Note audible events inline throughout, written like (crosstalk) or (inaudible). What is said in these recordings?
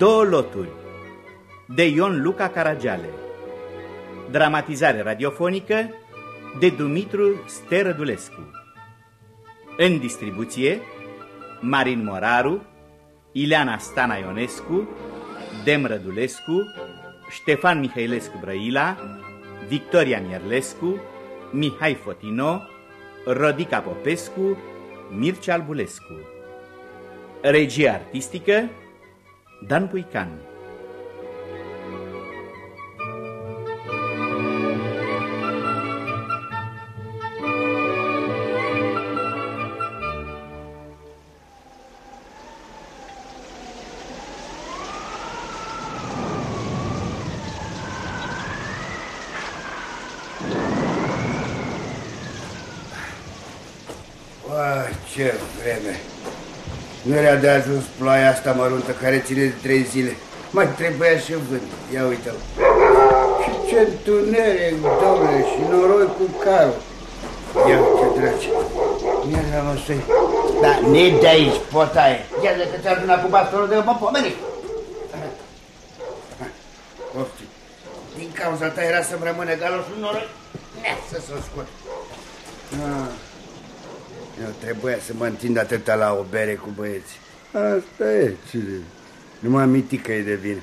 Două loturi. De Ion Luca Caragiale. Dramatizare radiofonică de Dumitru Sterădulescu În distribuție Marin Moraru, Ileana Stana Ionescu, Dem Rădulescu, Ștefan Mihailescu Brăila, Victoria Mierlescu, Mihai Fotino, Rodica Popescu, Mircea Albulescu. Regie artistică Dan Puican Ce vreme! Nu era de ajuns ploaia asta măruntă care ține de trei zile. Mai trebuia și vânt. Ia uite-l. Și ce întuneric, domnule, și noroi cu carul. Ia uite, dragi. Ia la măsui. Da, ne de aici, potaie. Ia de că ți-ar vina cu bastonul de mă pomeni. Poftim. Din cauza ta era să-mi rămâne galoșul noroi. Ne, să s-o scot. Ah. Eu trebuia să mă întind atâta la o bere cu băieți. Asta e, cine? Numai mitică e de vină.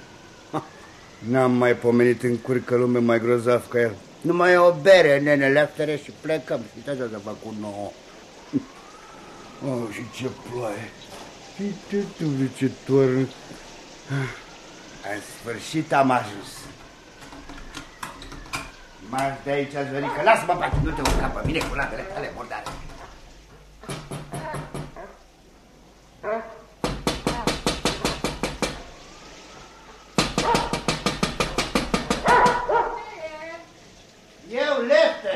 N-am mai pomenit în curcă lume mai grozav ca el. Numai o bere, nene, leftere și plecăm. Și uitați să fac cu nouă. Oh, și ce ploaie. Și ce tu, ce torn. În sfârșit am ajuns. Marș de aici, Zorică, lasă-mă, pace, nu te urca pe mine cu labele tale murdare. Eu, Lefte!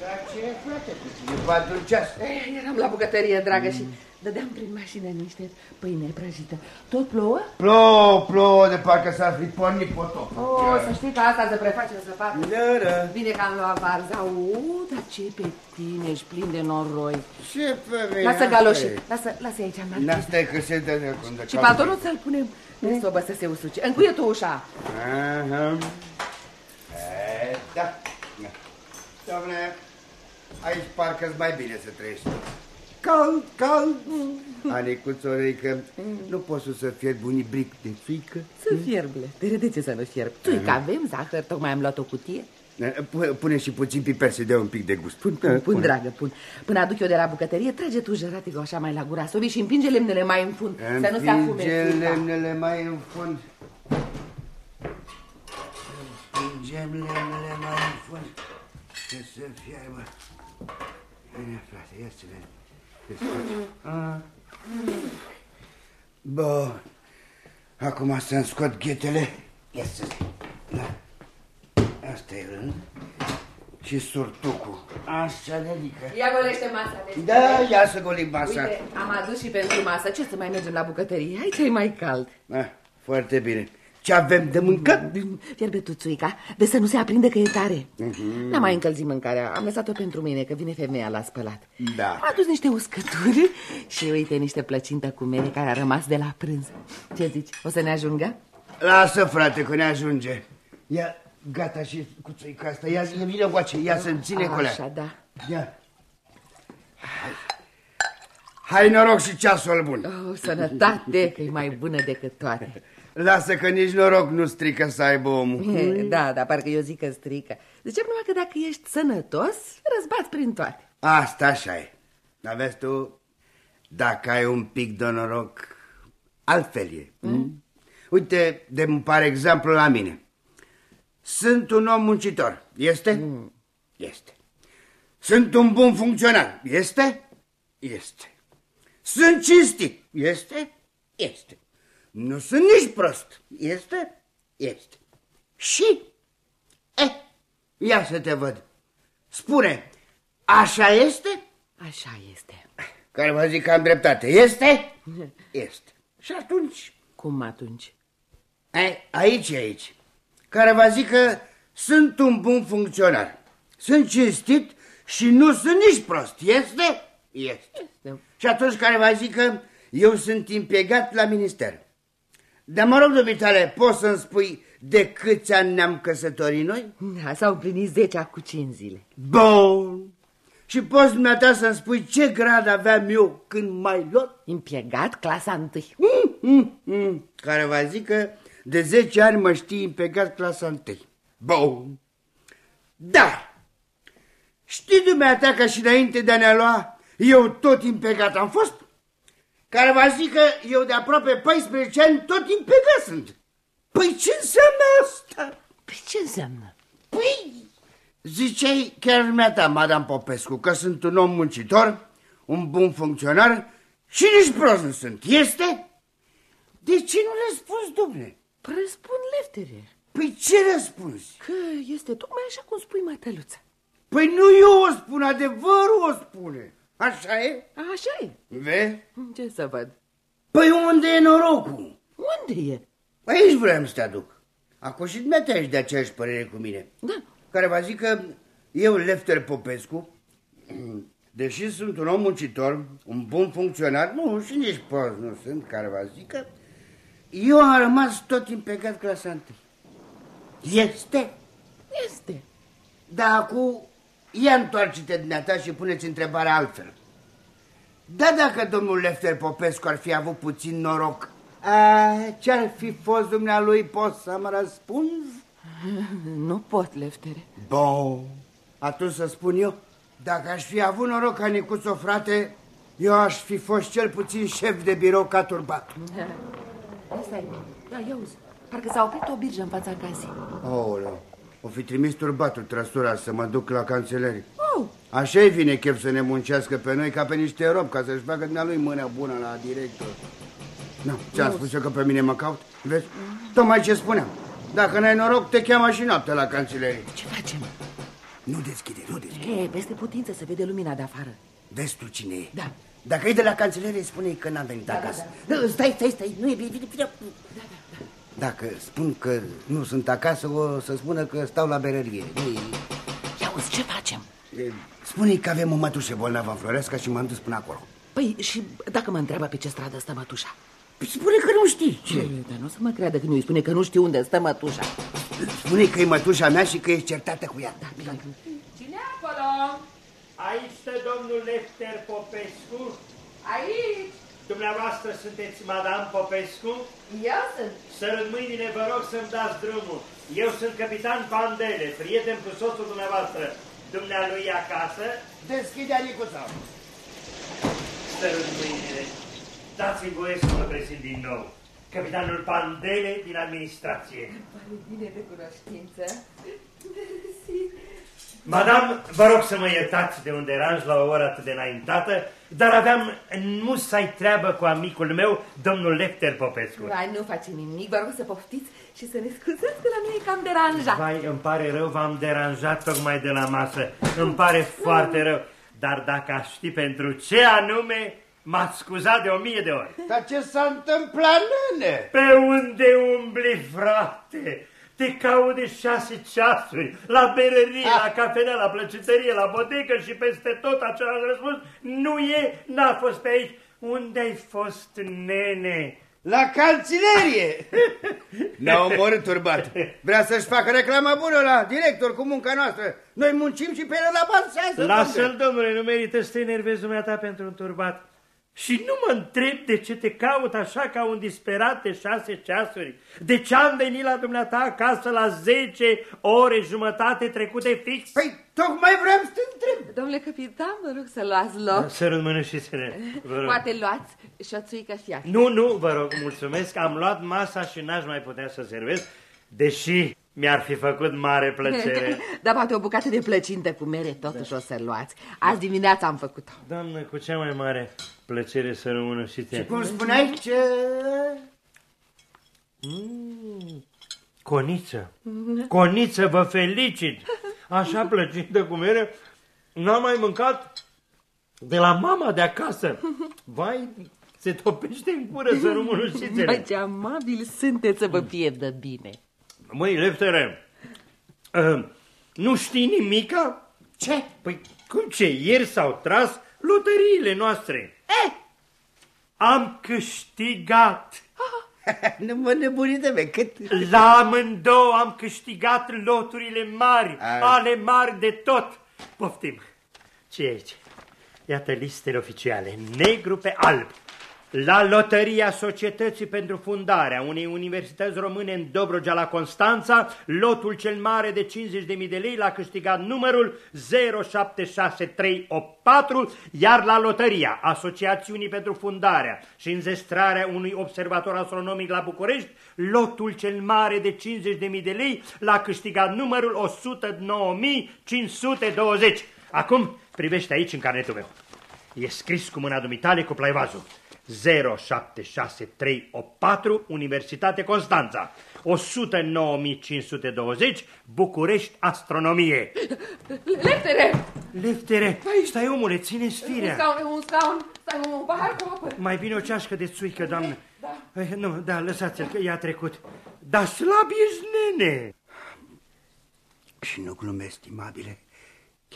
Dar ce frate cu tine? Patru ceas. Eh, Eram la bucătărie, dragă, și dădeam prin mașină niște pâine prăjită. Tot plouă? Plouă, plouă, de parcă s-ar fi pornit potop. Oh, să știi că asta se preface să fac. Da, da. Bine că am luat varza. Uh, dar ce pe tine, ești plin de noroi. Ce pe mine? Lasă asta galoșii, e. lasă, lasă aici, Da, Martin. stai că se dă de acum. de Și capul pantonul să-l punem în sobă să se usuce. Încuie tu ușa. Aha. E, da. Doamne, aici parcă-ți mai bine să trăiești. Cald, cald. Anicuțorică, nu poți să fierbi un ibric de țuică? Să fierble. De de ce să nu fierb? Tu că avem zahăr, tocmai am luat o cutie. Pu- Pune și puțin piper să dea un pic de gust. Pun, Pun, pun, dragă, pun. Până aduc eu de la bucătărie, trage tu jăraticul așa mai la gura sobii și împinge lemnele mai în fund, să nu se afume. Împinge țuica. lemnele mai în fund. Împingem lemnele mai în fund. Să se fiarbă. Bine, frate, ia să vedem. Te scoți. Ah. Bun. Acum să-mi scot ghetele. Ia să Da. Asta e rând. Și surtucul. Așa, nenică. Ia golește masa. deci. Da, ia să golim masa. Uite, am adus și pentru masă. Ce să mai mergem la bucătărie? Aici e mai cald. Ah, foarte bine. Ce avem de mâncat? Fierbe tu, țuica, de să nu se aprinde că e tare. N-am mai încălzit mâncarea, am lăsat-o pentru mine, că vine femeia la spălat. Da. Am adus niște uscături (laughs) și uite niște plăcintă cu mere care a rămas de la prânz. Ce zici, o să ne ajungă? Lasă, frate, că ne ajunge. Ia, gata și cu țuica asta. Ia, ia vine coace, ia să-mi ține colea. Așa, da. Ia. Hai. Hai noroc și ceasul bun. Oh, sănătate, că e mai bună decât toate. Lasă că nici noroc nu strică să aibă omul. Da, dar parcă eu zic că strică. Zicem numai că dacă ești sănătos, răzbați prin toate. Asta așa e. Dar vezi tu, dacă ai un pic de noroc, altfel e. Mm? Uite, de par exemplu la mine. Sunt un om muncitor. Este? Mm. Este. Sunt un bun funcționar. Este? Este. Sunt cinstit. Este? Este. Nu sunt nici prost. Este? Este. Și? Eh, ia să te văd. Spune, așa este? Așa este. Care vă zic că am dreptate. Este? Este. Și atunci? Cum atunci? Ai, aici e aici. Care vă zic că sunt un bun funcționar. Sunt cinstit și nu sunt nici prost. Este? Este. este. Și atunci care va zică, eu sunt impiegat la minister. Dar mă rog, dumitale, poți să-mi spui de câți ani ne-am căsătorit noi? Da, s-au plinit 10 cu 5 zile. Bun. Și poți dumneata să-mi spui ce grad aveam eu când mai luat? Impiegat clasa 1. Mm, mm, mm. Care va zică, de 10 ani mă știi impiegat clasa 1. Bun. Dar, știi dumneata că și înainte de a ne lua, eu tot impiegat am fost? Care va zică, eu de aproape 14 ani tot impiegat sunt. Păi ce înseamnă asta? Păi ce înseamnă? Păi, ziceai chiar dumneata, Madame Popescu, că sunt un om muncitor, un bun funcționar și nici prost nu sunt. Este? De ce nu răspunzi, domne? Păi răspund, leftere. Păi ce răspunzi? Că este tocmai așa cum spui, Mateluță. Păi nu eu o spun, adevărul o spune. Așa e? Așa e. Vezi? Ce să văd? Păi unde e norocul? Unde e? Aici vreau să te aduc. Acum și dumneata ești de aceeași părere cu mine. Da. Care va zic că eu, Lefter Popescu, (clears throat) deși sunt un om muncitor, un bun funcționar, nu, și nici prost nu sunt, care va zic că eu am rămas tot impecat clasa întâi. Este? Este. Da, acum ia întoarce-te dumneata și puneți întrebarea altfel. Da, dacă domnul Lefter Popescu ar fi avut puțin noroc, ce-ar fi fost dumnealui, poți să-mi răspunzi? (laughs) Nu pot, Leftere. Bun, atunci să spun eu, dacă aș fi avut noroc ca Nicuțo, frate, eu aș fi fost cel puțin șef de birou ca turbat. Asta e. Da, ia uzi. Parcă s-a oprit o birjă în fața casei. Oh, o fi trimis turbatul trăsura să mă duc la canțelerie. Oh. Așa-i vine chef să ne muncească pe noi ca pe niște rob, ca să-și facă dumnealui mâna bună la director. Nu, ți-am spus eu că pe mine mă caut? Vezi? Tocmai ce spuneam. Dacă n-ai noroc, te cheamă și noapte la canțelerie. Ce facem? Nu deschide, nu deschide. E, peste putință să vede lumina de afară. Vezi tu cine e? Da. Dacă e de la canțelerie, spune că n-am venit da, acasă. Da, da. Stai, stai, stai, nu e bine, bine, bine. Da, da, da. Dacă spun că nu sunt acasă, o să spună că stau la berărie. Nu Ia uzi, ce facem? Spune că avem o mătușă bolnavă în Floresca și m-am dus până acolo. Păi și dacă mă întreabă pe ce stradă stă mătușa? Păi spune că nu știi. Ce? Dar nu o să mă creadă că nu-i spune că nu știu unde stă mătușa. Spune că e mătușa mea și că e certată cu ea. Da, bine. Cine acolo? Aici stă domnul Lefter Popescu. Aici. Dumneavoastră sunteți Madame Popescu? Eu sunt. Sărând mâinile, vă rog să-mi dați drumul. Eu sunt capitan Pandele, prieten cu soțul dumneavoastră. Dumnealui acasă. Deschide Anicuța. Sărând mâinile. Dați-mi voie să vă prezint din nou. Capitanul Pandele din administrație. Pare bine de cunoștință. Madame, vă rog să mă iertați de un deranj la o oră atât de înaintată, dar aveam musai treabă cu amicul meu, domnul Lefter Popescu. Vai, nu face nimic, vă rog să poftiți și să ne scuzați că la noi e cam deranjat. Vai, îmi pare rău, v-am deranjat tocmai de la masă. Îmi pare foarte rău. Dar dacă aș ști pentru ce anume, m-ați scuzat de o mie de ori. Dar ce s-a întâmplat, nene? Pe unde umbli, frate? Te caut de șase ceasuri, la berărie, ah. la cafenea, la plăcitărie, la bodecă și peste tot același răspuns. Nu e, n-a fost pe aici. Unde ai fost, nene? La canțilerie! (laughs) Ne-a omorât turbat. Vrea să-și facă reclamă bună la director cu munca noastră. Noi muncim și pe el la bansează. Lasă-l, domnule, nu merită să te enervezi dumneata pentru un turbat. Și nu mă întreb de ce te caut așa ca un disperat de șase ceasuri. De ce am venit la dumneata acasă la zece ore jumătate trecute fix? Păi, tocmai vreau să te întreb. Domnule capitan, vă rog să luați loc. Să rămână și să ne... Poate luați și o țuică fiacă. Nu, nu, vă rog, mulțumesc. Am luat masa și n-aș mai putea să servesc, deși mi-ar fi făcut mare plăcere. (laughs) Dar poate o bucată de plăcinte cu mere totuși da. o să luați. Azi dimineața am făcut-o. Doamnă, cu cea mai mare plăcere să rămână și te. Și cum spuneai ce... Mm, coniță. Coniță, vă felicit. Așa (laughs) plăcintă cu mere. N-am mai mâncat de la mama de acasă. Vai, se topește în cură să rămână și Mai ce amabil sunteți să vă pierdă bine. Măi, Leftere, uh, nu știi nimica? Ce? Păi cum ce? Ieri s-au tras loteriile noastre. Eh, Am câștigat. (laughs) nu mă nebunite, be, cât... La amândouă am câștigat loturile mari, Ai. ale mari de tot. Poftim. ce e aici? Iată listele oficiale, negru pe alb. La Loteria Societății pentru Fundarea unei universități române în Dobrogea la Constanța, lotul cel mare de 50.000 de lei l-a câștigat numărul 076384, iar la Loteria Asociațiunii pentru Fundarea și înzestrarea unui observator astronomic la București, lotul cel mare de 50.000 de lei l-a câștigat numărul 109.520. Acum privește aici în carnetul meu. E scris cu mâna dumitale cu plaivazul. 076384 Universitate Constanța. 109520 București Astronomie. Leftere! Leftere, stai omule, ține Un sfirea scaun, un scaun, stai un pahar cu apă. Mai bine o ceașcă de țuică, doamnă. Da. Eh, Nu, da, lăsați-l, că i-a trecut. Dar slab ești, nene! Și nu glumesc, stimabile.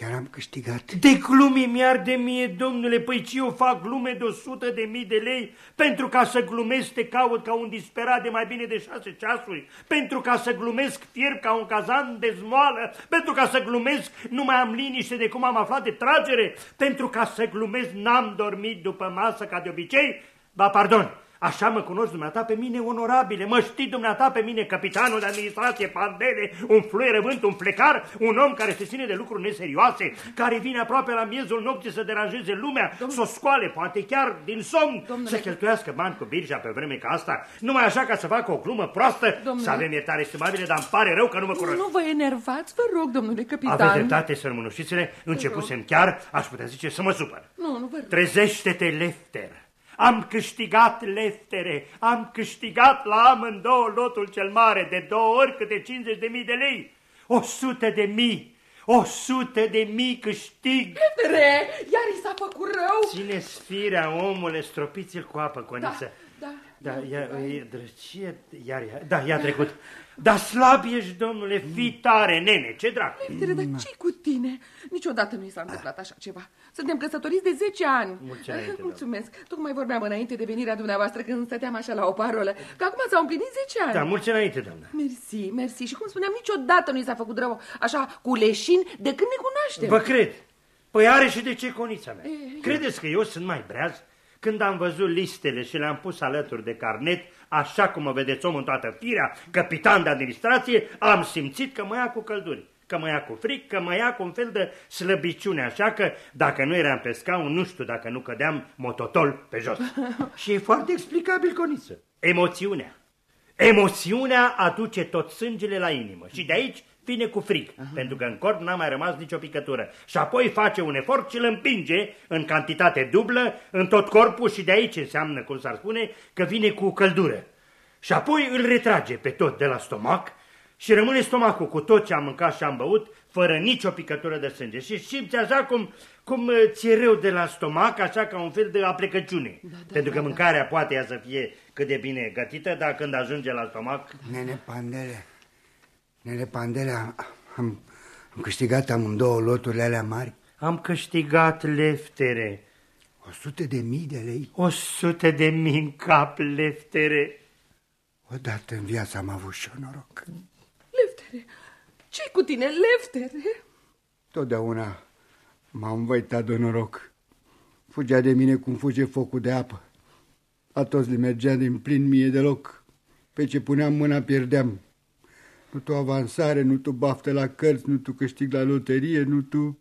Chiar am câștigat. De glume mi-ar de mie, domnule, păi ce eu fac glume de 100 de mii de lei pentru ca să glumesc te caut ca un disperat de mai bine de șase ceasuri, pentru ca să glumesc fierb ca un cazan de zmoală, pentru ca să glumesc nu mai am liniște de cum am aflat de tragere, pentru ca să glumesc n-am dormit după masă ca de obicei, ba pardon, Așa mă cunoști dumneata pe mine onorabile, mă știi dumneata pe mine capitanul de administrație Pandele, un fluierăvânt, un flecar, un om care se ține de lucruri neserioase, care vine aproape la miezul nopții să deranjeze lumea, să o scoale, poate chiar din somn, Domnule. să cheltuiască bani cu birja pe vreme ca asta, numai așa ca să facă o glumă proastă, Domnule. să avem iertare estimabile, dar îmi pare rău că nu mă cunoști. Nu vă enervați, vă rog, domnule capitan. Aveți dreptate, sărmânușițele, începusem chiar, aș putea zice, să mă supăr. Nu, nu vă rog. Trezește-te, Lefter! Am câștigat, Leftere! Am câștigat la amândouă lotul cel mare, de două ori câte 50 de mii de lei. O sută de mii! O sută de mii câștig! Leftere, iar i s-a făcut rău. Ține sfirea, omule, stropiți-l cu apă, Coniță. Da, Da, ia, e drăcie, iar, ia, da, ia trecut. Dar slab ești, domnule, fii tare, nene, ce dracu. Leftere, dar ce cu tine? Niciodată nu i s-a întâmplat așa ceva. Suntem căsătoriți de 10 ani. Mulți înainte, (laughs) da. Mulțumesc. Tocmai vorbeam înainte de venirea dumneavoastră când stăteam așa la o parolă. Că acum s-au împlinit 10 ani. Da, mulți înainte, doamnă. Mersi, mersi. Și cum spuneam, niciodată nu i s-a făcut rău așa cu leșin de când ne cunoaștem. Vă cred. Păi are și de ce conița mea. Credeți că eu sunt mai breaz? Când am văzut listele și le-am pus alături de carnet, așa cum mă vedeți om în toată firea, capitan de administrație, am simțit că mă ia cu călduri, că mă ia cu fric, că mă ia cu un fel de slăbiciune, așa că dacă nu eram pe scaun, nu știu dacă nu cădeam mototol pe jos. (laughs) și e foarte explicabil, Coniță. Emoțiunea. Emoțiunea aduce tot sângele la inimă și de aici vine cu frig, pentru că în corp n-a mai rămas nicio picătură. Și apoi face un efort și îl împinge în cantitate dublă în tot corpul și de aici înseamnă, cum s-ar spune, că vine cu căldură. Și apoi îl retrage pe tot de la stomac și rămâne stomacul cu tot ce am mâncat și am băut, fără nicio picătură de sânge. Și simți așa cum, cum uh, ți-e rău de la stomac, așa ca un fel de aplecăciune. Da, da, pentru că da, mâncarea poate ea să fie cât de bine gătită, dar când ajunge la stomac, Nene Pandele, Nene Pandele, am, am, am câștigat amândouă loturile alea mari. am câștigat leftere. O sută de mii de lei. O sută de mii în cap, leftere. Odată în viața am avut și eu noroc. Leftere, ce cu tine, Leftere? Totdeauna m-am învăitat de noroc. Fugea de mine cum fuge focul de apă. A toți le mergea din plin mie deloc. Pe ce puneam mâna pierdeam. Nu tu avansare, nu tu baftă la cărți, nu tu câștig la loterie, nu tu...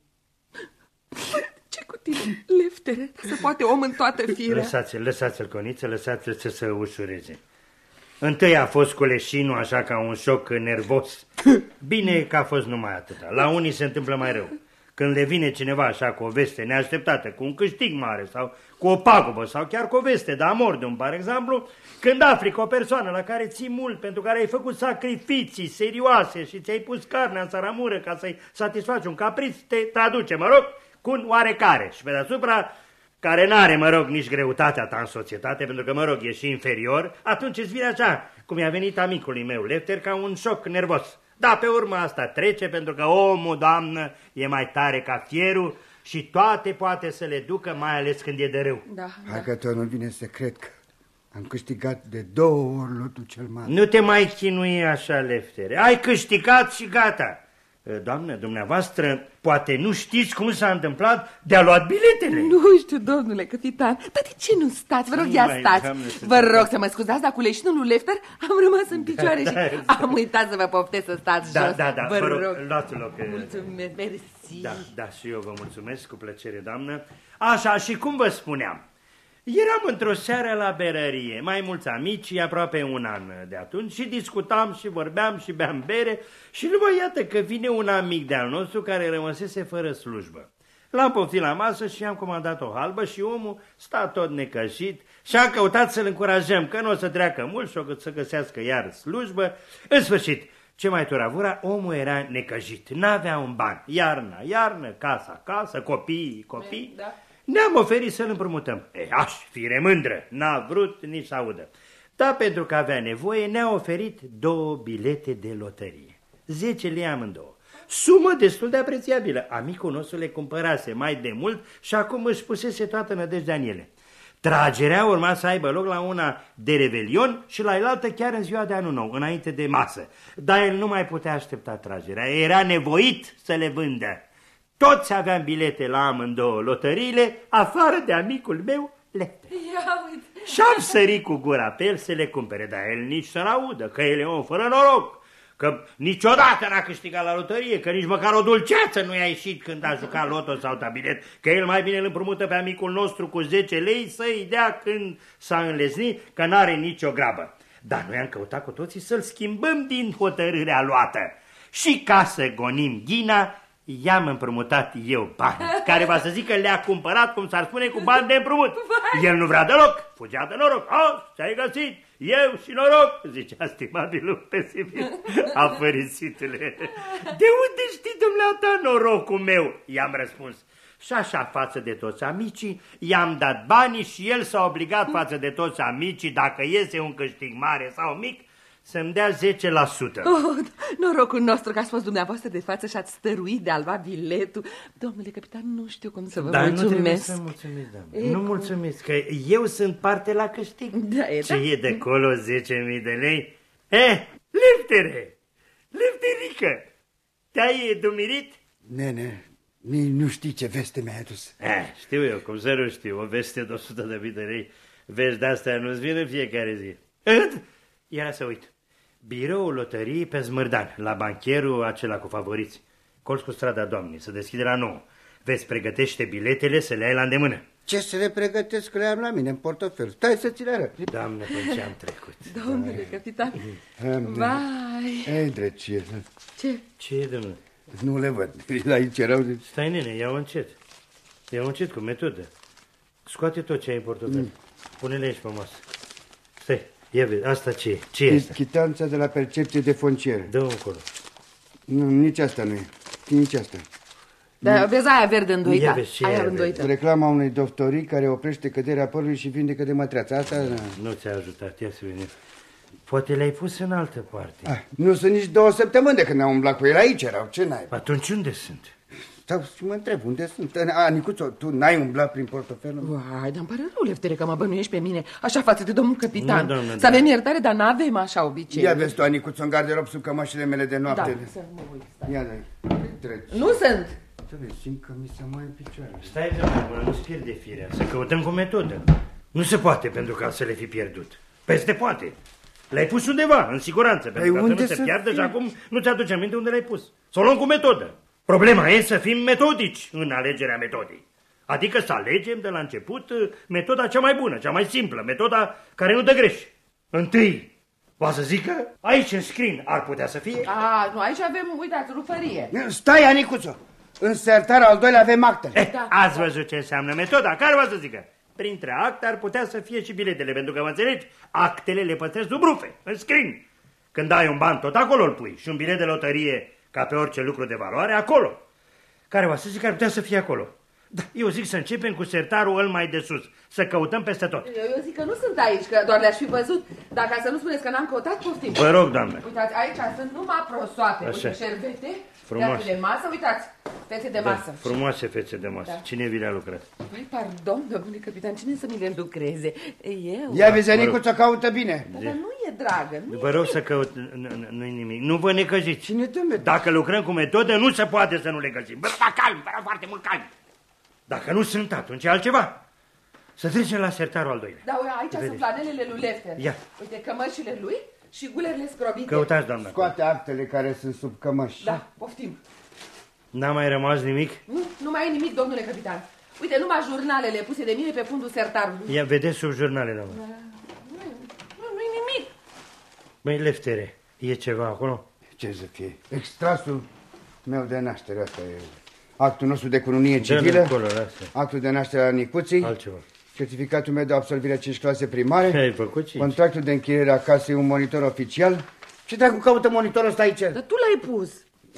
Ce cu tine, Leftere? Se poate om în toată firea. Lăsați-l, lăsați-l, coniță, lăsați-l să se ușureze. Întâi a fost cu leșinul așa ca un șoc nervos. Bine că a fost numai atâta. La unii se întâmplă mai rău. Când le vine cineva așa cu o veste neașteptată, cu un câștig mare sau cu o pagubă sau chiar cu o veste de amor, par exemplu, când afli că o persoană la care ții mult, pentru care ai făcut sacrificii serioase și ți-ai pus carnea în țaramură ca să-i satisfaci un capriț, te traduce, mă rog, cu un oarecare. Și pe deasupra care n-are, mă rog, nici greutatea ta în societate, pentru că, mă rog, e și inferior, atunci îți vine așa, cum i-a venit amicului meu, Lefter, ca un șoc nervos. Da, pe urmă asta trece, pentru că omul, doamnă, e mai tare ca fierul și toate poate să le ducă, mai ales când e de rău. Da, Hai că tot nu vine să cred că am câștigat de două ori lotul cel mare. Nu te mai chinui așa, Leftere. Ai câștigat și gata. Doamnă, dumneavoastră, poate nu știți cum s-a întâmplat de a luat biletele. Nu știu, domnule capitan. Dar de ce nu stați? Vă rog, ia Mai, stați. doamne, să Vă te- rog să mă scuzați, dar cu leșinul lui Lefter am rămas în picioare și am uitat să vă poftesc să stați Da, jos. da, da, vă vă rog, rog. luați loc. Mulțumesc, mersi. Da, da, și eu vă mulțumesc cu plăcere, doamnă. Așa, și cum vă spuneam, eram într-o seară la berărie, mai mulți amici, aproape un an de atunci, și discutam și vorbeam și beam bere și după iată că vine un amic de-al nostru care rămăsese fără slujbă. L-am poftit la masă și am comandat o halbă și omul sta tot necășit și am căutat să-l încurajăm că nu o să treacă mult și o să găsească iar slujbă. În sfârșit, ce mai turavura, omul era necăjit, n-avea un ban. Iarna, iarnă, casa, casă, copii, copii. Da. Ne-am oferit să-l împrumutăm. E, aș fi remândră, n-a vrut nici să audă. Dar pentru că avea nevoie, ne-a oferit două bilete de loterie. Zece lei amândouă. Sumă destul de apreciabilă. Amicul nostru le cumpărase mai de mult și acum își pusese toată nădejdea în ele. Tragerea urma să aibă loc la una de revelion și la elaltă chiar în ziua de anul nou, înainte de masă. Dar el nu mai putea aștepta tragerea, era nevoit să le vândă. Toți aveam bilete la amândouă lotăriile, afară de amicul meu, Lecter. Ia uite. Și-am sărit cu gura pe el să le cumpere, dar el nici să n-audă, că el e om fără noroc, că niciodată n-a câștigat la loterie, că nici măcar o dulceață nu i-a ieșit când a jucat loto sau tabilet, că el mai bine îl împrumută pe amicul nostru cu 10 lei să-i dea când s-a înleznit, că n-are nicio grabă. Dar noi am căutat cu toții să-l schimbăm din hotărârea luată. Și ca să gonim ghina, i-am împrumutat eu bani, (laughs) care va să zic că le-a cumpărat, cum s-ar spune, cu bani de împrumut. El nu vrea deloc, fugea de noroc. A, ce-ai găsit? Eu și noroc, zicea stimabilul pesimist, (laughs) afărisitule. De unde știi dumneata norocul meu? I-am răspuns. Și așa față de toți amicii, i-am dat banii și el s-a obligat față de toți amicii, dacă iese un câștig mare sau mic, să-mi dea 10%. Oh, norocul nostru că ați fost dumneavoastră de față și ați stăruit de a lua biletul. Domnule capitan, nu știu cum să vă Dar nu trebuie mulțumesc. să mulțumiți, doamne. E Nu cum? mulțumiți, că eu sunt parte la câștig. Da, e, Ce da. e de acolo 10.000 de lei? Eh, liftere! Lifterică! Te-ai dumirit? Nene, nici nu știi ce veste mi-ai adus. Eh, știu eu, cum să nu știu, o veste de 100 de mii de lei. Vezi, de-astea nu-ți vin în fiecare zi. Înd? Era să uit. Biroul lotăriei pe Zmârdan, la bancherul acela cu favoriți. Colț cu strada doamnei, să deschide la nouă. Vezi, pregătește biletele să le ai la îndemână. Ce să le pregătesc că le am la mine în portofel? Stai să ți le arăt. Doamne, pe ce am trecut. (laughs) Domnule capitan, Doamne. vai, Ei, drecie, ce? Ce e, domnule? nu le văd. Aici erau... de- Stai, nene, ia-o încet. Ia-o încet, cu metodă. Scoate tot ce ai în portofel. Pune-le aici pe masă. Stai, ia vezi, asta ce e? Ce e asta? Chitanța de la percepție de fonciere. Dă-o încolo. Nu, nici asta nu e. Nici asta. Da, vezi aia verde îndoită. Ia vezi ce e aia aia îndoită. Reclama unei doctorii care oprește căderea părului și vindecă de mătreață. Asta... Nu ți-a ajutat, ia să vedem. Poate le-ai pus în altă parte. Ah, nu sunt nici două săptămâni de când am umblat cu el aici erau. Ce n-ai? Atunci unde sunt? Stau și mă întreb, unde sunt? A, Nicuțo, tu n-ai umblat prin portofelul? Vai, dar îmi pare rău, Leftere, că mă bănuiești pe mine Așa față de domnul capitan Nu, doamnă, Să da. avem iertare, dar n-avem așa obicei Ia vezi tu, Anicuțo, în garderob sub cămășile mele de Da, noapte. să mă uit Ia, da. Treci. Nu sunt Să vezi, simt că mi se mai în picioare. Stai, domnule, până nu-ți pierde firea. Să căutăm cu metodă. Nu se poate pentru ca să le fi pierdut. Peste poate. L-ai pus undeva, în siguranță, pentru Păi ca să unde nu se să piardă fie? și acum nu ți-aduce aminte unde l-ai pus. Să o luăm cu metodă. Problema e să fim metodici în alegerea metodei. Adică să alegem de la început uh, metoda cea mai bună, cea mai simplă, metoda care nu dă greș. Întâi, va să zică, aici în screen ar putea să fie. A, nu, aici avem, uitați, rufărie Stai, Anicuțo! În sertarul al doilea avem actele. Eh, Da. ați văzut ce înseamnă metoda? Care va să zică? Printre acte ar putea să fie și biletele, pentru că, mă înțelegi, actele le păstrezi sub rufe, în screen. Când ai un ban, tot acolo îl pui și un bilet de loterie, ca pe orice lucru de valoare, acolo. Care va să zic că ar putea să fie acolo? Da, eu zic să începem cu sertarul îl mai de sus, să căutăm peste tot. eu, eu zic că nu sunt aici, că doar le-aș fi văzut Dar ca să nu spuneți că n-am căutat, poftim Vă rog, doamnă. Uitați, aici sunt numai prosoape Așa. Uite, șervete, Frumos. iată de masă, uitați fețe de masă. Frumoase fețe de masă. Da. Cine vi le-a lucrat? Păi, pardon, domnule capitan, cine să mi le lucreze? Eu? Ia vezi, Nicuța caută bine. Dar nu e dragă, nu Vă rog să căut... Nu-i nimic. Nu vă necăjiți. Cine te Dacă lucrăm cu metodă, nu se poate să nu le găsim. Bă, da, calm, vă rog foarte mult calm. Dacă nu sunt, atunci e altceva. Să trecem la sertarul al doilea. Da, uite, aici Vedeți. sunt flanelele lui Lefter. Ia. Uite, cămășile lui și gulerile scrobite. Căutați, doamna. Scoate actele care sunt sub cămăși. Da, poftim. N-a mai rămas nimic? Nu, nu mai e nimic, domnule capitan. Uite, numai jurnalele puse de mine pe fundul sertarului. Ia, vedeți sub jurnale, doamna. Nu, nu-i nimic. Băi, leftere, e ceva acolo? Ce să fie? Extrasul meu de naștere, asta e. Actul nostru de cununie Dă-l civilă, acolo, lasă. actul de naștere al Nicuții, Altceva. Certificatul meu de absolvire a 5 clase primare, Ce ai făcut? cinci? contractul de închiriere a casei, un monitor oficial. Ce dracu caută monitorul ăsta aici? Dar tu l-ai pus.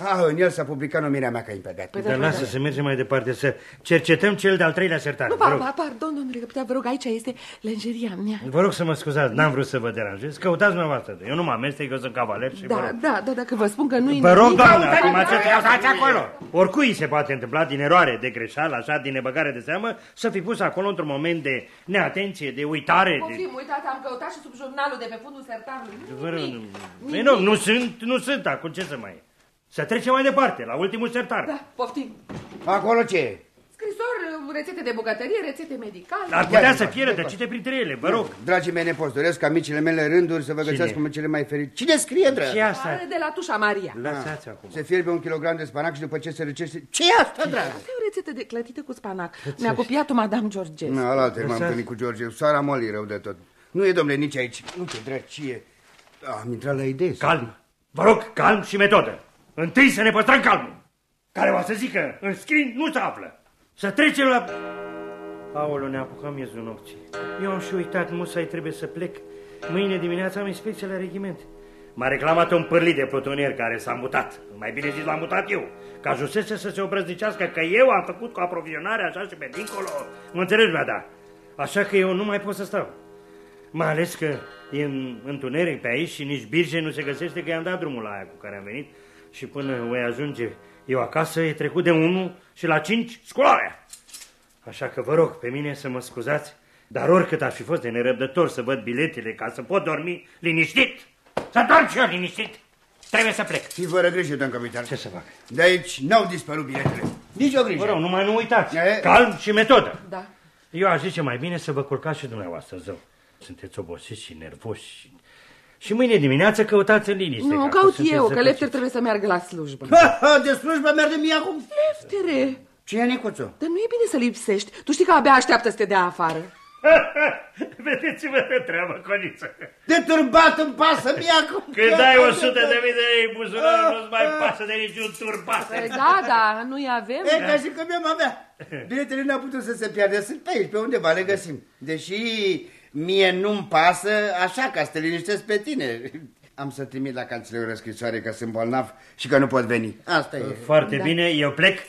Ah, în el s-a publicat numirea mea ca impedat. Păi Dar lasă să mergem mai departe, să cercetăm cel de-al treilea sertar. Nu, Vă pa, rog. pa, pardon, domnule capitan, vă rog, aici este lenjeria mea. Vă rog să mă scuzați, n-am vrut să vă deranjez. Căutați dumneavoastră. Eu nu mă amestec, eu sunt cavaler și vă Da, rog. da, da, dacă vă spun că nu-i Vă rog, nimic... doamnă, acum ce căutați acolo? Oricui se poate întâmpla din eroare, de greșeală, așa, din nebăgare de seamă, să fi pus acolo într-un moment de neatenție, de uitare. De... Poftim, uitați, am căutat și sub jurnalul de pe fundul sertarului. Nu Vă rog, nimic. nu, Nimic. nu, nu sunt, nu sunt, acum ce să mai e? Să trecem mai departe, la ultimul sertar. Da, poftim. Acolo ce e? Scrisori, rețete de bucătărie, rețete medicale. Ar putea Ia, să ia, fie ia, rătăcite printre ele, vă rog. Dragii mei nepoți, doresc ca micile mele rânduri să vă Cine? găsească cum cele mai fericite. Cine scrie, drag? Ce e asta? Are de la Tușa Maria. Lăsați acum. Se fierbe un kilogram de spanac și după ce se răcește... ce e asta, drag? Asta e o rețetă de clătită cu spanac. Mi-a copiat-o Madame Georgescu. Na, alaltă m-am Lăsați. întâlnit cu George. Sara Moli rău de tot. Nu e, domnule, nici aici. Nu te dracie. Am intrat la idee. Calm. Vă rog, calm și metodă. Întâi să ne păstrăm calmul. Care va să zică, în scrin nu se află. Să trecem la... Aoleu, ne apucăm miezul nopții. Eu am și uitat, musai trebuie să plec. Mâine dimineața am inspecție la regiment. M-a reclamat un pârlit de plutonier care s-a mutat. Mai bine zis, l-am mutat eu. Ca ajunsese să se obrăznicească că eu am făcut cu aprovizionare așa și pe dincolo. Mă înțelegi, mea, da. Așa că eu nu mai pot să stau. Mai ales că e în întuneric pe aici și nici birge nu se găsește că i-am dat drumul la aia cu care am venit și până voi ajunge eu acasă e trecut de unul și la cinci scularea. Așa că vă rog pe mine să mă scuzați, dar oricât aș fi fost de nerăbdător să văd biletele ca să pot dormi liniștit, să dorm și eu liniștit, trebuie să plec. Și fără grijă, domn capitan. Ce să fac? De aici n-au dispărut biletele. Nici o grijă. Vă rog, numai nu uitați, E? calm și metodă. Da. Eu aș zice mai bine să vă culcați și dumneavoastră, zău. Sunteți obosiți și nervoși. Și, și mâine dimineață căutați în liniște. Nu, ca caut sunteți eu, că zăpăciți. Lefter trebuie să meargă la slujbă. Ha, ha, de slujbă merge mie acum. Leftere, Cine e Nicuțu? dar nu e bine să lipsești. Tu știi că abia așteaptă să te dea afară. Vedeți-vă de treabă, Coniță. De turbat îmi pasă mie acum. Când ai 100 de mii de lei în buzunar, nu-ți mai pasă de niciun turbat. Păi Da, da, nu-i avem. E ca și cum mi-am avea. Biletele n-au putut să se pierde. Sunt pe aici, pe undeva le găsim. Deși mie nu-mi pasă, așa ca să te liniștesc pe tine. Am să trimit la cancelară o scrisoare că sunt bolnav și că nu pot veni. Asta e. Foarte bine, eu plec,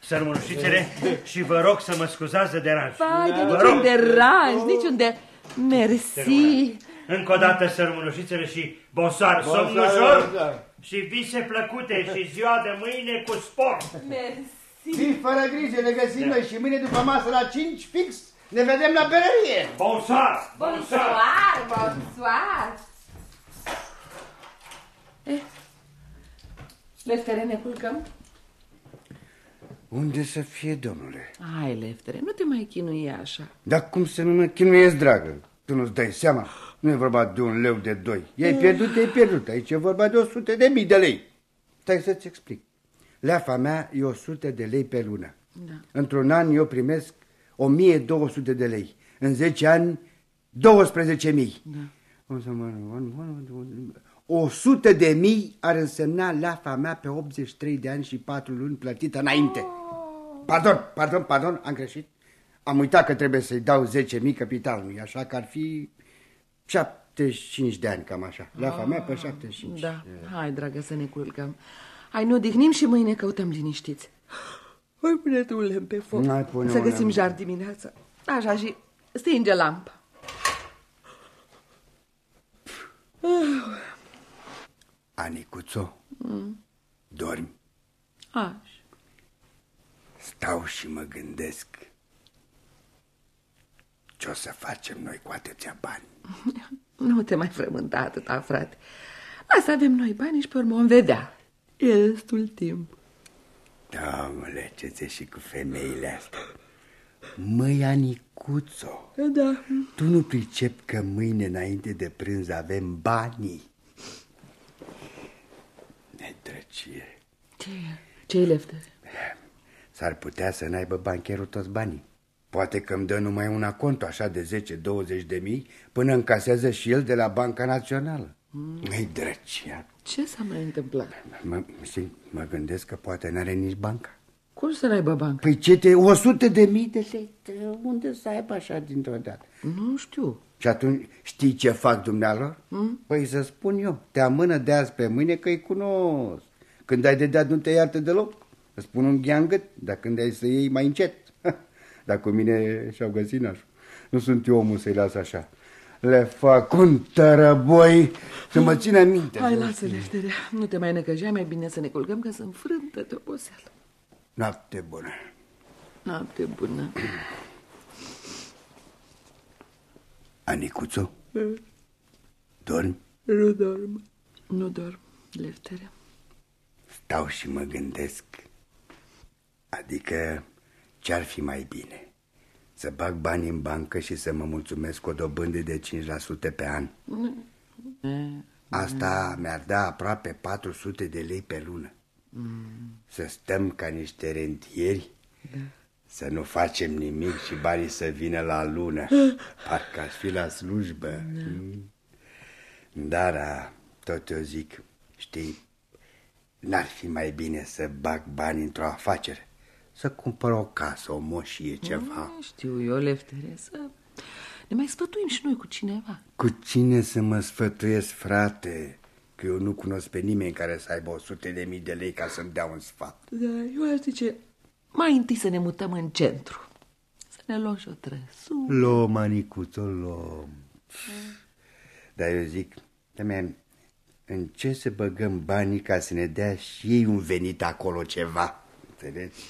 sărmânușițele, și vă rog să mă scuzați de deranj. Vai, de Vă niciun rog, deranj, niciun de... Mersi. încă o dată sărmânușițele și bonsoir, somn Bonsoir, ușor bonsoir. și vise plăcute și ziua de mâine cu sport. Mersi. Fii fără grijă, ne găsim noi și mâine după masă la 5 fix ne vedem la berărie. Bonsoir, bonsoir. Bonsoir, bonsoir. Eh, Leftere, ne culcăm? Unde să fie, domnule? Hai, Leftere, nu te mai chinui așa. Dar cum să nu mă chinuiesc, dragă? Tu nu-ți dai seama? Nu e vorba de un leu de doi. I-ai pierdut, i-ai pierdut. Aici e vorba de 100 de mii de lei. Stai să-ți explic. Leafa mea e 100 de lei pe lună. Da. Într-un an eu primesc 1200 de lei. În 10 ani 12 mii. Da. 100 de mii ar însemna leafa mea pe 83 de ani și 4 luni plătită înainte. Pardon, pardon, pardon, am greșit. Am uitat că trebuie să-i dau 10.000 capitalului, așa că ar fi 75 de ani, cam așa. Leafa mea pe 75. Da, hai, dragă, să ne culcăm. Hai, ne odihnim și mâine căutăm liniștiți. Hai, pune tu un lemn pe foc. Hai, pune să un găsim lemn. jar dimineața. Așa și stinge lampa. Anicuțo, dormi. Așa. Stau și mă gândesc ce o să facem noi cu atâția bani. (laughs) Nu te mai frământa atâta, frate. Lasă avem noi bani și pe urmă vom vedea. E destul timp. Domnule, ce ți și cu femeile astea? Măi, Anicuțo, Da. tu nu pricep că mâine înainte de prânz avem banii? Nedrăcie. Ce ce e lefte? S-ar putea să n-aibă bancherul toți banii. Poate că îmi dă numai una cont așa de 10-20 de mii până încasează și el de la Banca Națională. Mm. Ei, drăcia. Ce s-a mai întâmplat? Mă, știi, mă gândesc că poate n-are nici banca. Cum să n-aibă bancă? Păi ce te, 100 de mii de lei, unde să aibă așa dintr-o dată? Nu știu. Și atunci știi ce fac dumnealor? Mm? Păi să spun eu, te amână de azi pe mâine că-i cunosc. Când ai de dat nu te iartă deloc. Îți spun un gheangăt, dar când ai să iei mai încet. (laughs) Dar cu mine și-au găsit nașul. Nu sunt eu omul să-i las așa. Le fac un tărăboi să mă țină minte. Hai, lasă leftere. Nu te mai năcăjea, mai bine să ne culcăm că sunt frântă de oboseală. Noapte bună. Noapte bună. Anicuțu, dormi? Nu dorm. Nu dorm, leftere. Stau și mă gândesc. Adică ce-ar fi mai bine? Să bag bani în bancă și să mă mulțumesc cu o dobândă de 5% pe an? Asta mi-ar da aproape 400 de lei pe lună. Să stăm ca niște rentieri, să nu facem nimic și banii să vină la lună. (laughs) Parcă aș fi la slujbă. Dar, a, tot eu zic, știi, n-ar fi mai bine să bag bani într-o afacere? Să cumpăr o casă, o moșie, ceva. Nu știu eu, leftere, să ne mai sfătuim și noi cu cineva. Cu cine să mă sfătuiesc, frate? Că eu nu cunosc pe nimeni care să aibă 100 de mii de lei ca să-mi dea un sfat. Da, eu aș zice, mai întâi să ne mutăm în centru. Să ne luăm și o trăsură. Luăm, manicuțo, luăm. Dar eu zic, teme, în ce să băgăm banii ca să ne dea și ei un venit acolo ceva? Înțelegi?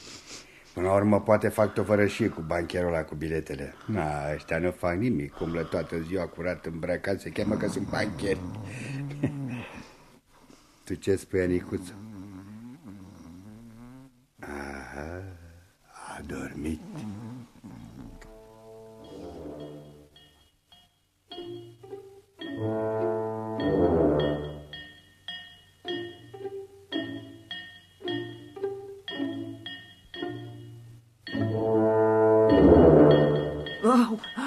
Până la urmă poate fac tovărășie cu bancherul ăla cu biletele. Na, ăștia nu fac nimic, umblă toată ziua curat îmbrăcat, se cheamă că sunt bancheri. (laughs) tu ce spui, Anicuță? Aha, a dormit.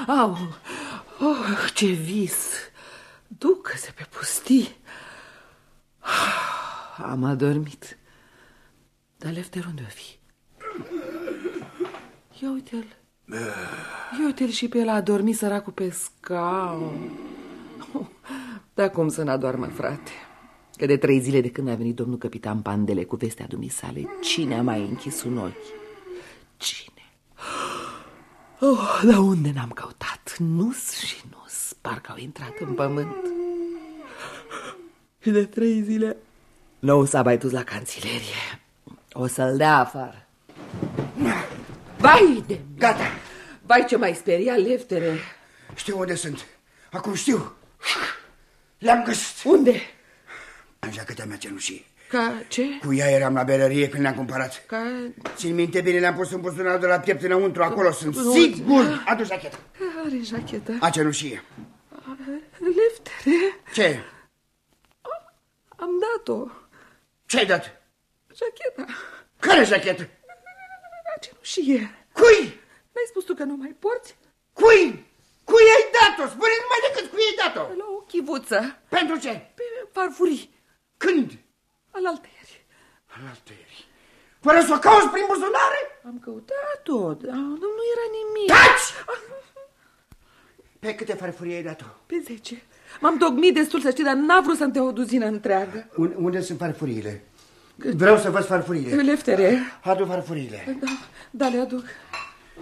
Au, au, oh, ce vis! Ducă-se pe pustii! Am adormit. Dar Lefter unde o fi? Ia uite-l. Ia uite-l și pe el a dormit săracul pe scaun. Dar cum să n-adoarmă, frate? Că de trei zile de când a venit domnul capitan Pandele cu vestea dumisale, cine a mai închis un ochi? Cine? Oh, dar unde n-am căutat? Nus și nus, parcă au intrat în pământ. Și de trei zile nu s-a mai dus la canțilerie. O să-l dea afară. Vai de Gata, Vai ce mai speria leftere. știu unde sunt. Acum știu. Le-am găsit. Unde? În jachetea mea cenușie. Ca ce? Cu ea eram la berărie când le-am cumpărat. Ca... Țin minte bine, le-am pus în buzunarul de la piept înăuntru, acolo sunt Nu. sigur. Adu jacheta. Are jacheta. A cenușie. Leftere. Ce? Am dat-o. Ce-ai dat? Jacheta. Care jachetă? A cenușie. Cui? N-ai spus tu că nu mai porți? Cui? Cui ai dat-o? Spune numai decât cui ai dat-o. La o chivuță. Pentru ce? Pe farfurii. Când? Alaltăieri. Alaltăieri. Fără să o cauți prin buzunare? Am căutat-o, dar nu, nu era nimic. Taci! (laughs) Pe câte farfurii ai dat-o? Pe zece. M-am tocmit destul să știi, dar n-a vrut să-mi te o duzină întreagă. Un- Unde sunt farfuriile? Vreau să văd farfuriile. Leftere. Adu farfuriile. Da, da, le aduc.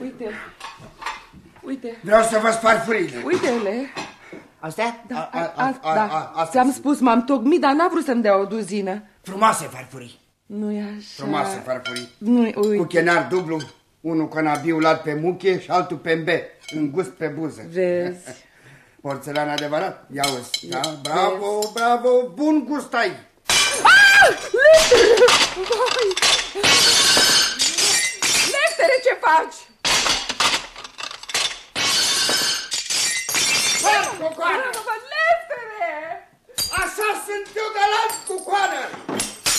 Uite. Uite. Vreau să văd farfuriile. Uite-le. Astea? Da, A- a, a- a, a- da. a- astea Ți-am sunt spus, m-am tocmit, dar n-a vrut să-mi dea o duzină. Frumoase farfurii. Nu-i așa? Frumoasă farfurii. Nu, uite. Cu chenar dublu, unul cu anabiu lat pe muche și altul pe mbe, îngust pe buză. Vezi? (laughs) Porțelan adevărat? Ia uzi. Da? Bravo, bravo, bun gust ai. Leftere, ce faci? Spar cu coană! Leftere! Așa sunt eu de la cu coană!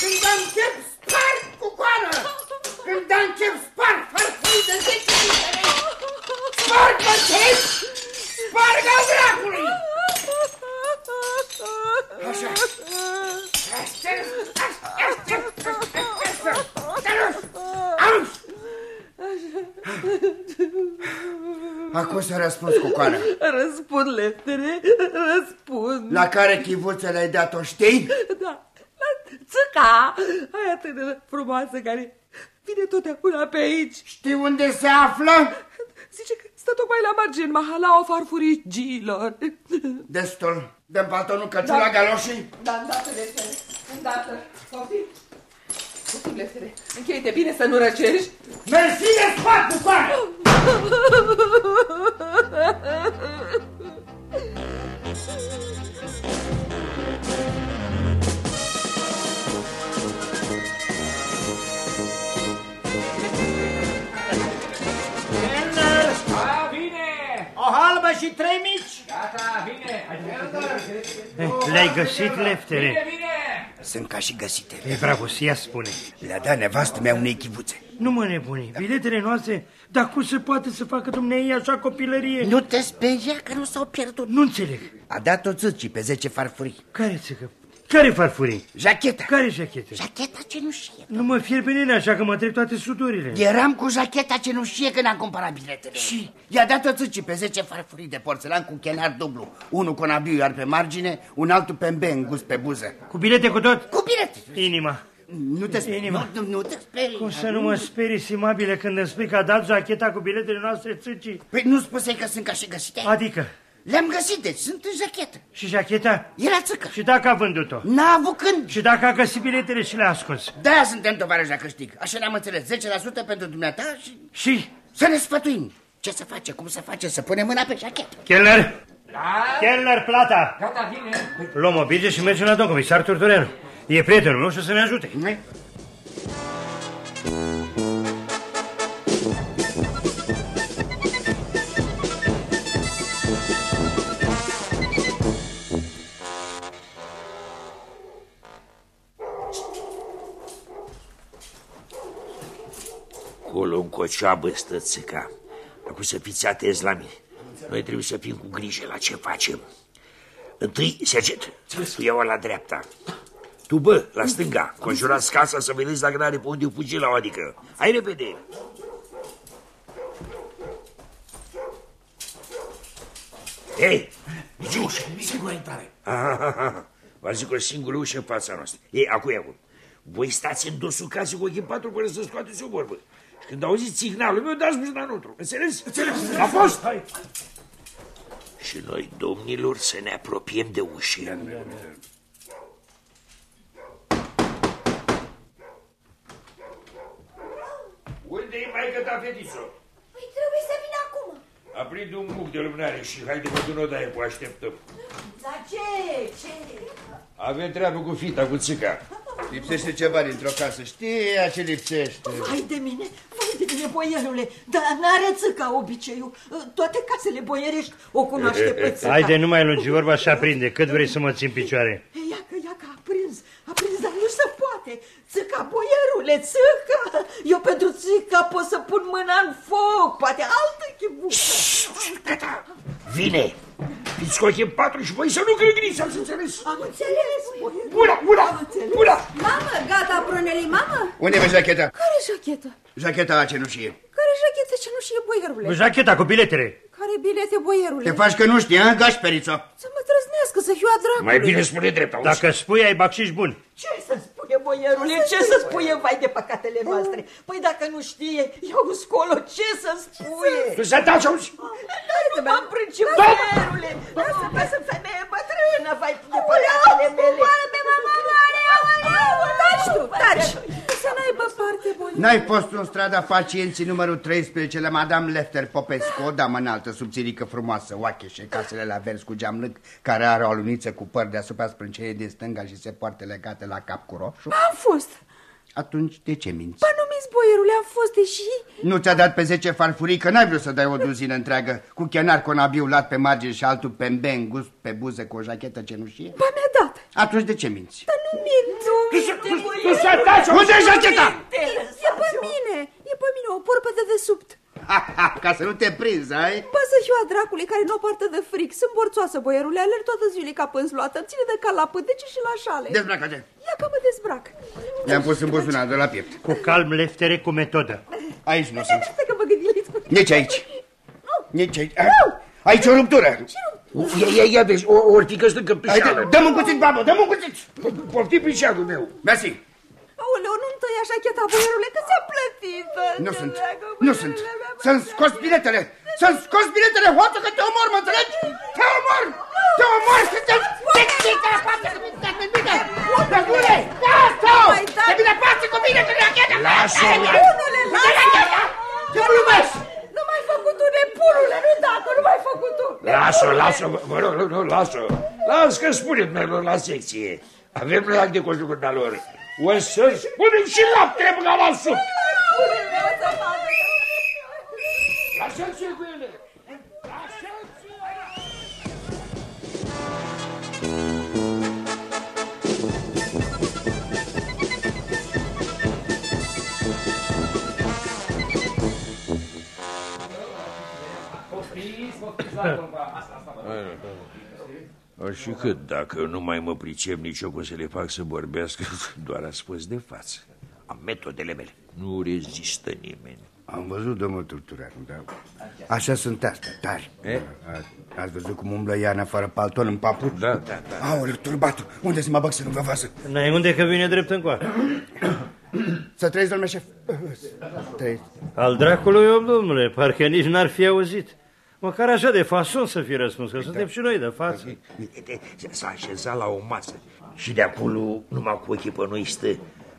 Când am chef, spar cu coană! Când am chef, spar farfurii de 10 litere! Spar pe înțelegi? Spar ca dracului! Așa. Asta, asta, asta, asta, asta, Auzi! (laughs) Acum să răspuns cu coană. Răspund, Leftere, răspund. La care chivuță le-ai dat-o, știi? Da, la țâca, aia tânără frumoasă care vine totdeauna pe aici. Știi unde se află? Zice că stă tocmai la margine mahalaua farfurigilor. Destul. Dăm paltonul căciula Da. galoșii? Da, îndată, Leftere, îndată. Poftim? Poftim, Leftere, încheie-te bine să nu răcești. Mersi de spart cu coană! Kellner, A, vine! o halbă și trei mici. Gata, vine! Eh, Le-ai găsit, Leftere? Vine, vine! Sunt ca și găsite. E bravo, să ia spune. Le-a dat nevastă mea unei chivuțe. Nu mă nebuni, biletele noastre, dar cum se poate să facă dumneai așa copilărie? Nu te speria că nu s-au pierdut. Nu înțeleg. A dat-o țâcii pe 10 farfurii. Care țăcă? Care farfurii? Jacheta. Care jachete? Jacheta cenușie. Nu mă fierbe nene așa că mă trec toate suturile. Eram cu jacheta cenușie când am cumpărat biletele. Și? I-a dat-o țâcii pe 10 farfurii de porțelan cu chenar dublu. Unul cu nabiu iar pe margine, un altul pe mbe îngust pe buză. Cu bilete cu tot? Cu bilete. Inima. Nu te sperii. Inima. Nu, nu te sperii. Cum să nu mă sperii, simabile, când îmi spui că a dat jacheta cu biletele noastre țâcii? Păi nu spusei că sunt ca și găsite? Adică, Le-am găsit, deci sunt în jachetă. și jacheta? Era țâcă. Și dacă a vândut-o? N-a avut când. Și dacă a găsit biletele și le-a ascuns? De-aia suntem tovarăși la câștig. Așa ne-am înțeles. 10% pentru dumneata și Și? să ne sfătuim. Ce să face, cum să face, să punem mâna pe jachetă. Keller? Da? Keller, plata! Gata, vine! Luăm o bige și mergem la domn comisar Turtureanu. E prietenul meu și o să ne ajute. Nu? Acolo în cocioabă stă țica. Acum să fiți atenți la mine. Noi trebuie să fim cu grijă la ce facem. Întâi, Sergent, tu iau la dreapta. Tu, bă, la stânga. Conjurați casa să vedeți dacă n-are pe unde fugi la o adică. Hai repede! Ei, nici ușă. Sigură intrare! (laughs) V-am zis că o singură ușă în fața noastră. Ei, acum e acum. Voi stați în dosul casei cu ochii în patru până să scoateți o vorbă. Și când auziți signalul meu, dați mâna înăuntru. Înțeles? Înțeles. A fost? Hai. Și noi, domnilor, să ne apropiem de ușă. Unde e mai ta fetițo? Păi trebuie să vin acum. Aprinde un muc de lumânare și haide vă în odaie, vă așteptăm. Dar ce? Ce? Avem treabă cu fita, cu țica. Lipsește ceva dintr-o casă. Știi ce lipsește. Vai de mine, vai de mine, boierule, dar n-are țâca obiceiul. Toate casele boierești o cunoaște pe (laughs) țâca. Haide, nu mai lungi vorba și aprinde. Cât vrei să mă țin picioare? Ia că, ia că a prins, a prins, dar nu se poate. Țâca, boierule, țâca. Eu pentru țâca pot să pun mâna în foc, poate altă chibuță. Gata, vine! Fiți cu ochii în patru și voi să nu gângâniți, ați înțeles? Am înțeles, boierule. Buna, buna, Am înțeles. buna! Mamă, gata, prunelii, mamă? Unde vezi jacheta? Care jachetă? Jacheta la cenușie. Care jachetă ce nu știe boierule? Jacheta cu biletele. Care bilete, boierule? Te faci că nu știi, ha? Gașperițo. Să mă trăznească, să fiu a dracului. Mai bine spune drept, auzi? Dacă spui, ai bacșiș bun. Ce să spune, boierule, ce să spune, vai de păcatele noastre? Păi dacă nu știe, iau scolo, ce să spune? Tu să taci, auzi? Nu m-am prânci, boierule! Lasă că sunt femeie bătrână, vai de păcatele mele! Omoară pe mama mare, aoleu! Taci tu, taci! N-ai fost în strada pacienții numărul 13 la Madame Lefter Popescu, o damă înaltă, subțirică, frumoasă, oacheșe, casele la vers cu geam lâng, care are o aluniță cu păr deasupra sprâncenei din stânga și se poartă legate la cap cu roșu? Am fost. Atunci de ce minți? Ba numiți boierule, am fost, deși... Nu ți-a dat pe 10 farfurii, că n-ai vrut să dai o duzină întreagă, cu chenar conabiu lat pe margine și altul pe în gust pe buze cu o jachetă cenușie? Ba mi-a dat. Atunci de ce minți? Dar nu mint. Tu să taci! Unde e jacheta? E pe mine. E pe mine o porpă de desubt. (laughs) Ca să nu te prinzi, ai? Bă, să fiu a dracului care nu o poartă de fric. Sunt borțoasă, boierule, alerg toată ziua ca pânzluată. Îmi ține de cal la pântece și la șale. Dezbracă-te! Ia că mă dezbrac. I-am pus în buzunar de la piept. Cu calm, leftere, cu metodă. Aici nu sunt. Stai că mă gândiți cu... Nici aici. Nici aici. Aici o ruptură. Ia, ia, ia, vezi, o, ori fi căstă Hai, căptușeală. dă- Dă-mi un cuțit, babă, dă-mi un cuțit. Poftim prișagul meu. Mersi. Aoleu, nu-mi tăi așa cheta, boierule, că ți-a plătit. Nu sunt, nu sunt. Să-mi scos biletele. Să-mi scos biletele, hoță că te omor, mă înțelegi? Te omor! Te omor și te... Te față cu mine, te bine! Te bine! Lasă-o! Te bine, față cu mine, că ne acheta! Lasă-o! Bunule, lasă! Te glumesc! Nu mai făcut tu, nebunule, nu dacă, nu mai făcut tu. Lasă-o, lasă-o, vă- vă rog, nu, nu, lasă-o. Las că spunem noi lor la secție. Avem lac de cojucul lor. O să spunem și laptele băga la sup. Lasă-l cu ele. Lasă-l Și cât dacă nu mai mă pricep nici eu cum să le fac să vorbească, (laughs) doar a spus de față. Am metodele mele. Nu rezistă nimeni. Am văzut, domnul Turtureanu, dar așa sunt astea, tari. E? A- Ați văzut cum umblă Iana fără palton în papuci? Da, da, da. Aoleu, turbatul, unde să mă bag să nu vă văză? N-ai unde că vine drept încoace. Să trăiți, domnule șef. Trăiți. Al dracului om, domnule, parcă nici n-ar fi auzit. Măcar așa de fason să fi răspuns, că suntem și noi de față. S-a așezat la o masă și de acolo, numai cu ochii pe noi, stă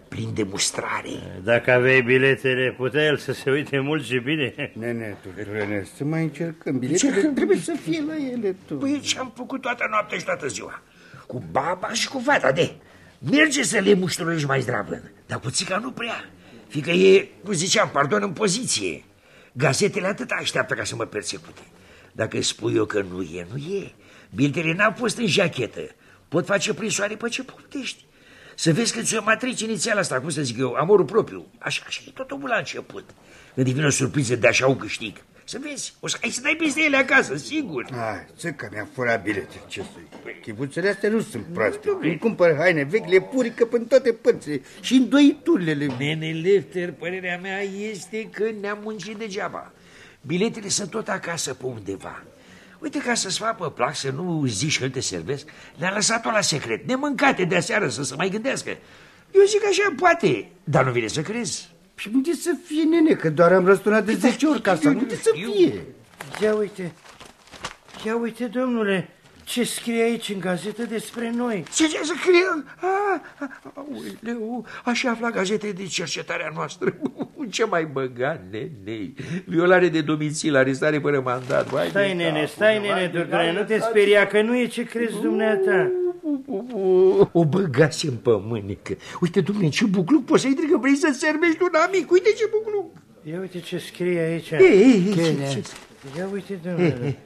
plin de mustrare. Dacă aveai biletele, putea el să se uite mult și bine. Nene, Turturene, să mai încercăm. Biletele trebuie să fie la ele, tu. Păi ce am făcut toată noaptea și toată ziua? Cu baba și cu fata, de. Merge să le mușturești mai zdravă, dar cu țica nu prea. Fiindcă e, cum ziceam, pardon, în poziție. Gazetele atât așteaptă ca să mă persecute. Dacă spui eu că nu e, nu e. Biletele n-au fost în jachetă. Pot face prin soare pe ce poftești. Să vezi că ți-o matrici inițial asta, cum să zic eu, amorul propriu. Așa, așa e tot omul la început. Când vine o surpriză de așa un câștig. Să vezi, o să ai să dai peste ele acasă, sigur. Ai, țică mi-a furat bilete, ce să Chivuțele astea nu sunt proaste. Îmi cumpăr haine vechi, le purică până toate părțile și îndoiturile. Nene Lefter, părerea mea este că ne-am muncit degeaba. Biletele sunt tot acasă pe undeva. Uite, ca să-ți facă plac, să nu zici că îl te servesc, le-am lăsat-o la secret, nemâncate de aseară, să se mai gândească. Eu zic așa, poate, dar nu vine să crezi. Și unde să fie, nene, că doar am răsturnat de 10 ori casa. Unde să fie? Ia uite, ia uite, domnule, ce scrie aici în gazetă despre noi. Ce ce să scrie? Ah, ah, Aoleu, așa afla gazete de cercetarea noastră. (laughs) Ce mai băga, nene? Violare de domicil, arestare fără mandat. Vai Stai, de nene, capul, stai, vai nene, de Turturene, nu te capul. speria, că nu e ce crezi dumneata. O băgase în pămânică. Uite, domnule, ce bucluc poți să-i că vrei să servești un amic. Uite ce bucluc. Ia uite ce scrie aici. Ei, ei, ce- ce- Ia uite, domnule.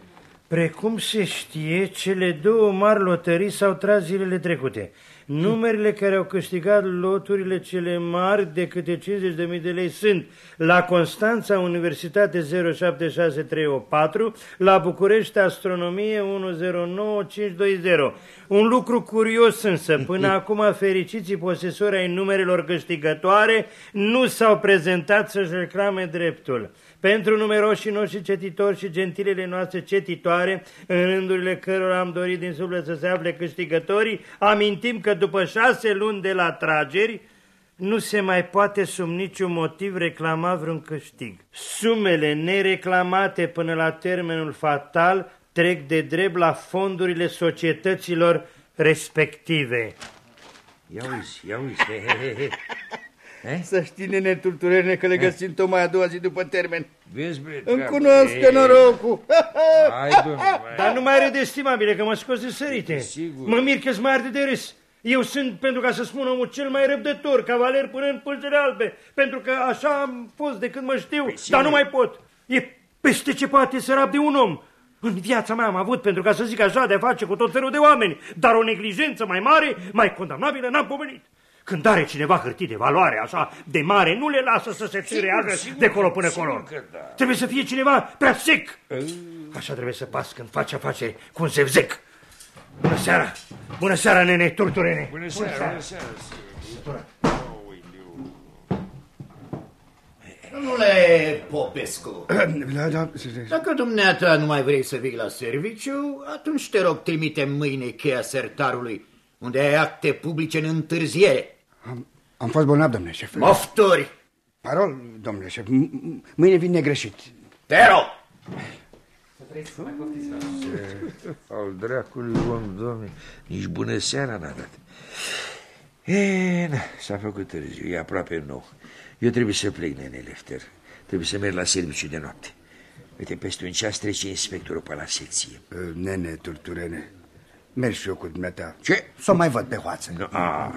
Precum se știe, cele două mari lotării s-au tras zilele trecute. Numerele care au câștigat loturile cele mari de câte 50.000 de lei sunt la Constanța Universitate 076314, la București Astronomie 109520. Un lucru curios însă, până (laughs) acum fericiții posesori ai numerelor câștigătoare nu s-au prezentat să-și reclame dreptul. Pentru numeroșii noștri cetitori și gentilele noastre cetitoare, în rândurile cărora am dorit din suflet să se afle câștigătorii, amintim că după șase luni de la trageri, nu se mai poate sub niciun motiv reclama vreun câștig. Sumele nereclamate până la termenul fatal trec de drept la fondurile societăților respective. Ia uzi, ia uzi. He, he, he, he. Eh? Să știi, nene Turturene, că le găsim tocmai a doua zi după termen. Vezi, bre, Îmi treabă. cunosc Ei, că norocul. Hai, domnule, mai... (laughs) Dar nu mai râde, estimabile, că mă scos de sărite. Sigur. Mă mir că mai arde de râs. Eu sunt, pentru ca să spun omul cel mai răbdător, cavaler până în pulsele albe, pentru că așa am fost de când mă știu, Păi, sigur. dar nu mai pot. E peste ce poate să rab de un om. În viața mea am avut, pentru ca să zic așa, de a face cu tot felul de oameni, dar o neglijență mai mare, mai condamnabilă, n-am pomenit. Când are cineva hârtii de valoare așa de mare, nu le lasă să se țireagă sigur, de colo până sigur colo. că da. Trebuie să fie cineva prea sec. Așa trebuie să pas când face afaceri cu un zevzec. Bună seara! Bună seara, nene Turturene! Bună seara, bună seara. Domnule Popescu, (clears throat) Da, da, dacă dumneata nu mai vrei să vii la serviciu, atunci te rog trimite mâine cheia sertarului, unde ai acte publice în întârziere. Am, am fost bolnav, domnule șef. Mofturi! Parol, domnule șef, m- m- mâine vin negreșit. Te rog! Al dracului om, domne, nici bună seara n-a dat. E, na, s-a făcut târziu, e aproape nou. Eu trebuie să plec, nene Lefter. Trebuie să merg la serviciu de noapte. Uite, peste un ceas trece inspectorul pe la secție. Nene Turturene, merg și eu cu dumneata. Ce? Să o mai văd pe hoață. Nu,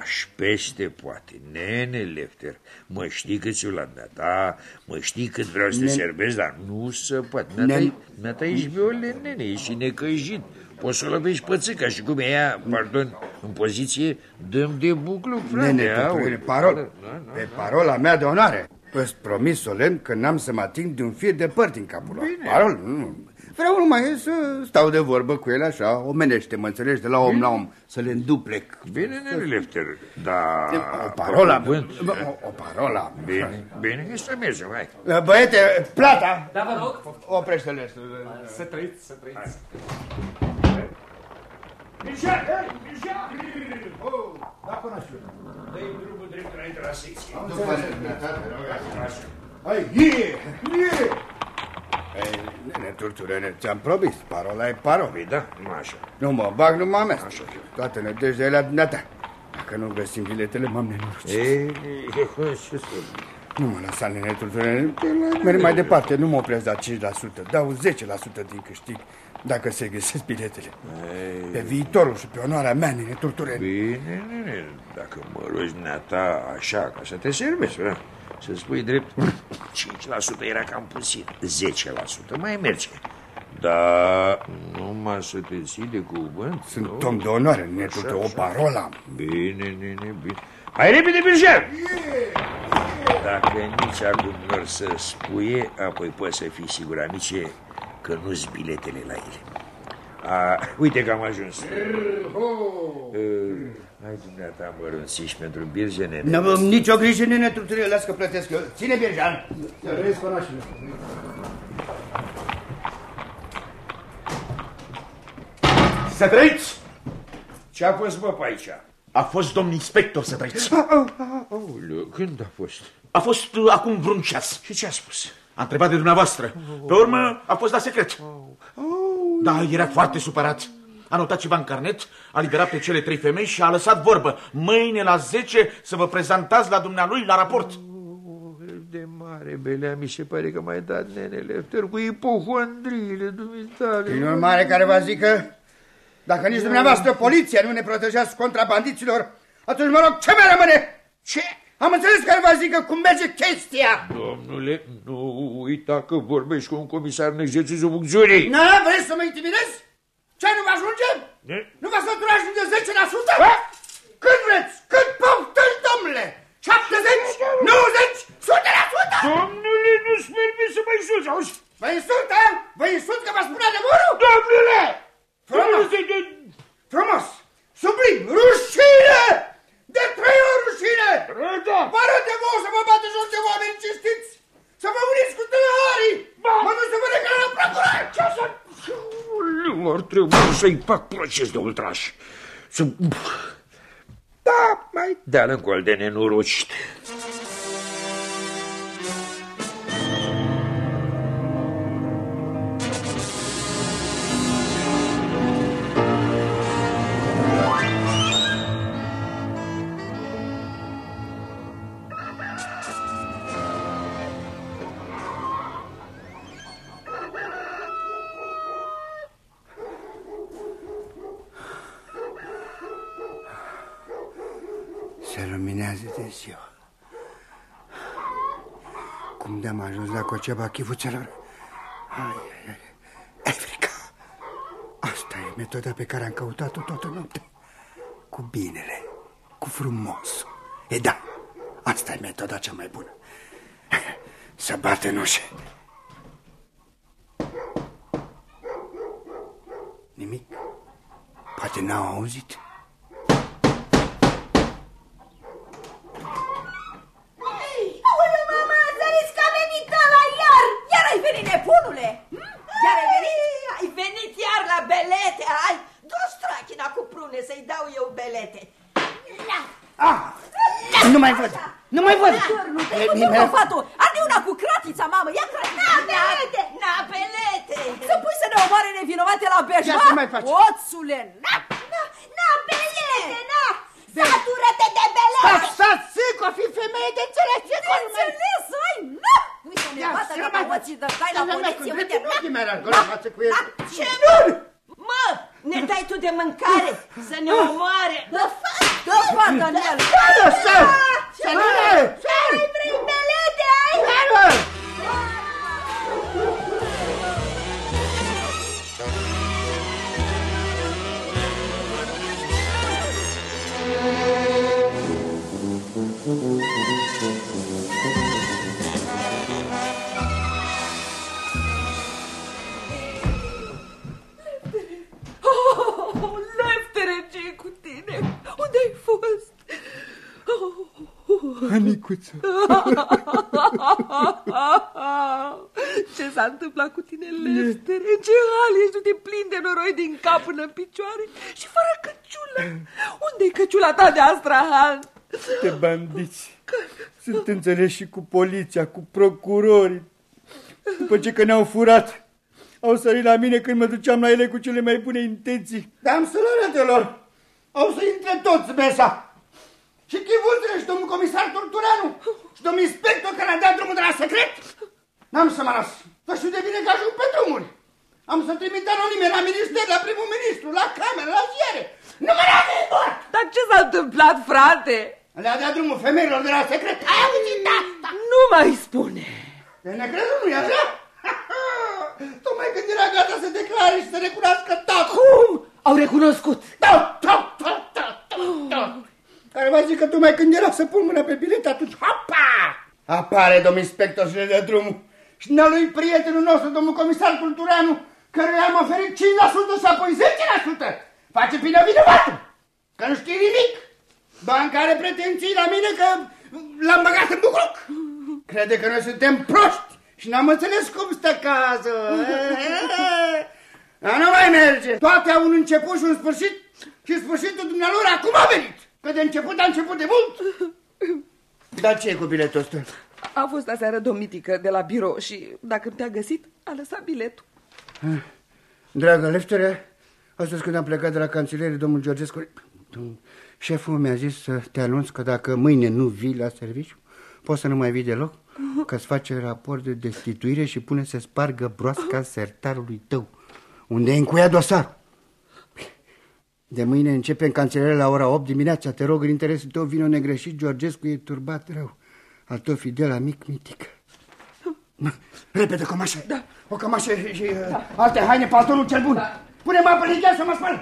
aș, peste poate. Nene Lefter, mă știi cât ți la ta, mă știi cât vreau să te Nen- servesc, dar nu se poate. Nen- Dumneata ești violent, nene, ești și necăjit. Poți să o lovești pe țâca și cum e ea, pardon, în poziție, dăm de buclu, frate. Nene aoleu. Turturene, parol, Da, da, pe parola mea de onoare. Îți promis solemn că n-am să mă ating de un fir de păr din capul lor. Parol, nu. Vreau numai să stau de vorbă cu el așa, omenește, mă înțelegi, de la om la om, să le înduplec. Bine, nene Lefter, da... O parola, pe cuvânt. o, o parola. Bine, bine, că să mergem, hai. Băiete, plata! Da, vă rog. Oprește-le. Să trăiți, să trăiți. Mircea, hei, Mircea! Oh, da, până așa. Dă-i drumul drept înainte la secție. Hai, ie, ie! Ei, nene, turturene, ți-am promis, parola e parol. Păi da, numai așa. Nu mă bag, nu mă amestec. Toate nădejdea e la dumneata. Dacă nu găsim biletele, m-am nenorocit. Ei, ce să... Nu mă lăsa, nene, turturene. Merg mai departe, nu mă opresc la 5%. Dau 10% din câștig dacă se găsesc biletele. Pe viitorul și pe onoarea mea, nene, turturene. Bine, nene, dacă mă rogi ta așa, ca să te servesc, da? Să spui drept, 5% era cam puțin, 10% mai merge. Dar numai să te ții de cuvânt. Sunt nu? om de onoare, nene, Așa, turturene, o așa. parolă am. Bine, nene, bine. Hai repede, Birger! Dacă nici acum nu or să spuie, apoi poți să fii sigur, amice, că nu-s biletele la ele. A, uite că am ajuns. Uh, hai, dumneata, mărunțiși pentru birge, nene. Nu am nicio grijă, nene, turturene, las că plătesc eu. Ține, Birjan. Să trăiți! Ce-a fost, bă, pe aici? A fost domn inspector să trăiți. Aoleu, când a fost? A fost uh, acum vreun ceas. Și ce a spus? A întrebat de dumneavoastră. Pe urmă a fost la secret. Da, era foarte supărat. A notat ceva în carnet, a liberat pe cele trei femei și a lăsat vorbă. Mâine la 10 să vă prezentați la dumnealui la raport. De mare, belea, mi se pare că mai dat nenele Lefter cu ipohondriile dumitale. Prin urmare care vă zică, dacă nici dumneavoastră poliția nu ne protejează contra bandiților, atunci mă rog, ce mai rămâne? Ce? Am înțeles care vă zică cum merge chestia. Domnule, nu uita că vorbești cu un comisar în exercițiu funcțiunii. Na, vrei să mă intimidezi? Ce, nu vă ajunge? Ne- Nu vă săturați de 10%? Cât vreți? Cât poftiți, domnule? 70? 90? 100%? Domnule, nu-ți permis să mă insulți, auzi? Vă insultă? Vă insult că vă spune adevărul? Domnule! Frumos! De- de- Frumos! Sublim! Rușine! De trei ori rușine! Da. Vă arăt de vouă să vă bate jos de oameni cinstiți! Să vă uniți cu tâlharii! Mă duc să vă declar la procuror! Ce să... Nu ar trebui să-i fac proces de ultraș. Să... Da, mai dea în col de nenorocit. Se luminează de ziua. Cum de-am ajuns la Coceba chivuțelor? Ai, ai, ai. Africa! Asta e metoda pe care am căutat-o toată noaptea. Cu binele, cu frumos. E da, asta e metoda cea mai bună. Să bate în ușe. Nimic. Poate n-au auzit. (laughs) Ce s-a întâmplat cu tine, leftere? În ce hal ești? Tu te plin de noroi din cap până în picioare și fără căciulă. Unde-i căciula ta de astrahan? De bandiți. Sunt înțeleși și cu poliția, cu procurorii. După ce că ne-au furat, au sărit la mine când mă duceam la ele cu cele mai bune intenții. Dar am să le arăt lor. Au să intre toți mesa. Și chivulțele și domnul comisar Turturanu și domnul inspector care a dat drumul de la secret. N-am să mă las. Să știu de bine că ajung pe drumuri. Am să trimit anonime la minister, la primul ministru, la cameră, la ziare. Nu mă las de mort! Dar ce s-a întâmplat, frate? Le-a dat drumul femeilor de la secret. Ai auzit asta? Nu mai spune. De necrezut, nu-i așa? (laughs) Tocmai când era gata să declare și să recunoască tot. Cum? Au recunoscut. Tot, tot, tot, tot, tot, tot. Care va zic că tocmai când era să pun mâna pe bilet, atunci, hopa! Apare domnul inspector și le dă drumul. Și ne lui prietenul nostru, domnul comisar Culturanu, căruia am oferit 5% și apoi 10%. Face bine vinovatul, că nu știe nimic. Banca are pretenții la mine că l-am băgat în bucluc. Crede că noi suntem proști și n-am înțeles cum stă cazul. Dar nu mai merge. Toate au un început și un sfârșit și sfârșitul dumnealor acum a venit. Că de început a început de mult. Dar ce e cu biletul ăsta? A fost aseară domnitică de la birou și dacă te-a găsit, a lăsat biletul. Dragă leftere, astăzi când am plecat de la cancelierie, domnul Georgescu, domnul, șeful mi-a zis să te anunț că dacă mâine nu vii la serviciu, poți să nu mai vii deloc, că îți face raport de destituire și pune să spargă broasca sertarului tău, unde e încuiat dosarul. De mâine începe în cancelierie la ora 8 dimineața. Te rog, în interesul tău, vino negreșit, Georgescu e turbat rău. Al tău fidel amic mitic. Repede, cămașă. Da. O cămașă și, și da. alte haine, paltonul cel bun. Da. Pune-mă apă în gheață să mă spăl.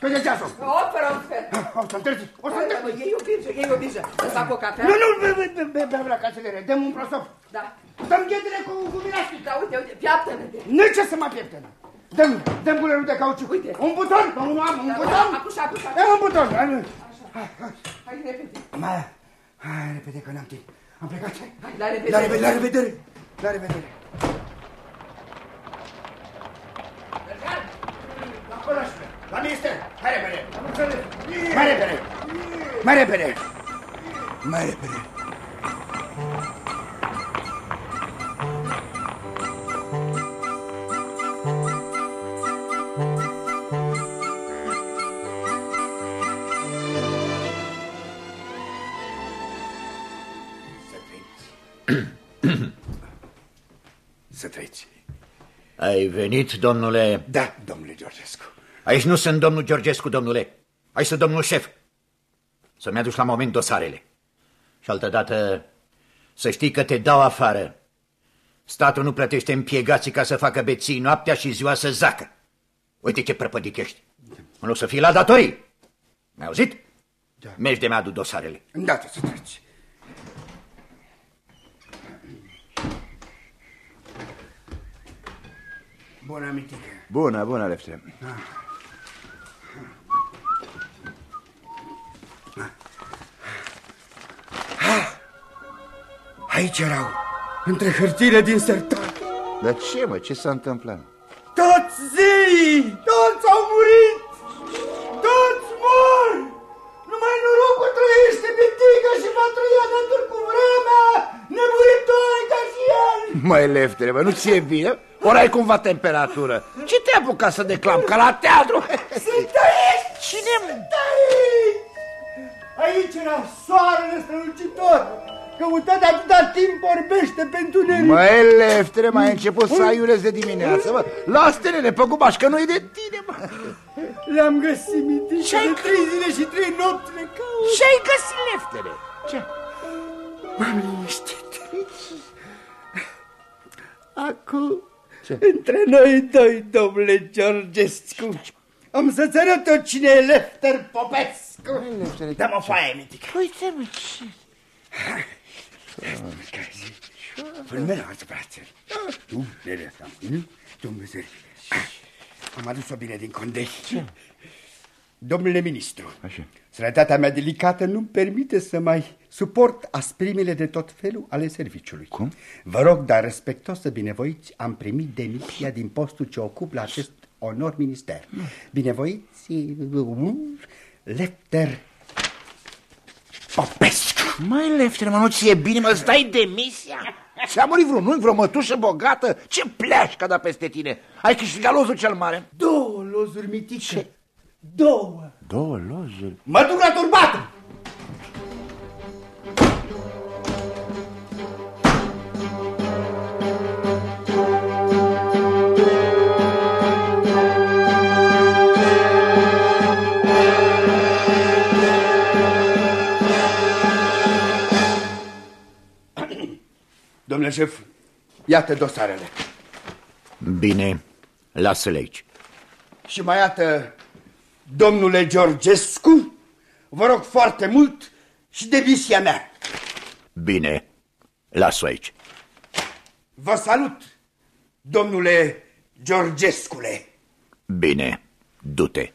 Că de ceasul. Operă în fel. O să întârzi. O să întârzi. Iei o birjă, iei o birjă. Să fac o cafea? Nu, nu, bea la cancelere. Dăm un prosop. Da. Dăm ghetele cu, cu minaștii. Da, uite, uite, piaptă-ne de. Nu ce să mă pieptene. Dăm, dăm gulerul de cauciuc. Uite. Un buton, nu am, un buton. Acușa, acușa. Dăm un buton. Hai, Hai repede. Mai, hai, repede, că n-am timp. Am plecat. Hai, la revedere. La revedere, la revedere. La revedere. Acolo așa. La minister. Hai repede. Mai repede. Mai repede. Mai repede. Să Ai venit, domnule? Da, domnule Georgescu. Aici nu sunt domnul Georgescu, domnule. Aici sunt domnul șef. să-mi aduci la moment dosarele. Și altădată să știi că te dau afară. Statul nu plătește împiegații ca să facă beții noaptea și ziua să zacă. Uite ce prăpădic ești. În loc să fii la datorii. Mi-ai auzit? Da. Mergi de mi-adu dosarele. Îndată să treci. Bună, mitică. Bună, bună, Leftere. Aici erau, între hârtiile din sertar. Dar ce, mă, ce s-a întâmplat? Toți zeii, toți au murit, toți mor. Numai norocul trăiește mitică și va trăi alături cu vremea, nemuritoare ca și el. Măi, Leftere, bă, nu ți-e bine? Ori ai cumva temperatură? Ce te-ai apucat să declam? Ca la teatru? Sunt aici! Cine? Sunt aici! Aici era soarele strălucitor! Căutat de atâta timp orbește pentru nene! Măi, Leftere, mai ai început să aiurezi de dimineață, mă. Lasă-te, nene, pe gubaș, că nu-i de tine, mă. Le-am găsit mitică de trei zile și trei nopți le caut! Ce-ai găsit, Leftere? Ce? M-am liniștit. Acum, între noi doi, domnule Georgescu, am să-ți arăt eu cine e Lefter Popescu. Dă-mă foaie, mitică. Uite, mă, ce... Fulmerați, frate. Tu, nere asta, nu? Dumnezeu. Am adus-o bine din condei. Domnule ministru, Așa. Sănătatea mea delicată nu-mi permite să mai suport asprimile de tot felul ale serviciului. Cum? Vă rog, dar respectos să binevoiți, am primit demisia din postul ce ocup la acest onor minister. Binevoiți, Lepter Popescu. Mai, Leftere, mă, nu ți-e bine, mă, îți dai demisia? Ți-a murit vreun unchi, vreo mătușă bogată? Ce pleașcă da peste tine? Ai câștigat lozul cel mare? Două lozuri mitice. Două. Două lozuri? Mă duc la turbatul. Domnule șef, iată dosarele. Bine, lasă-le aici. Și mai iată, domnule Georgescu, vă rog foarte mult și demisia mea. Bine, lasă aici. Vă salut, domnule Georgescule. Bine, du-te.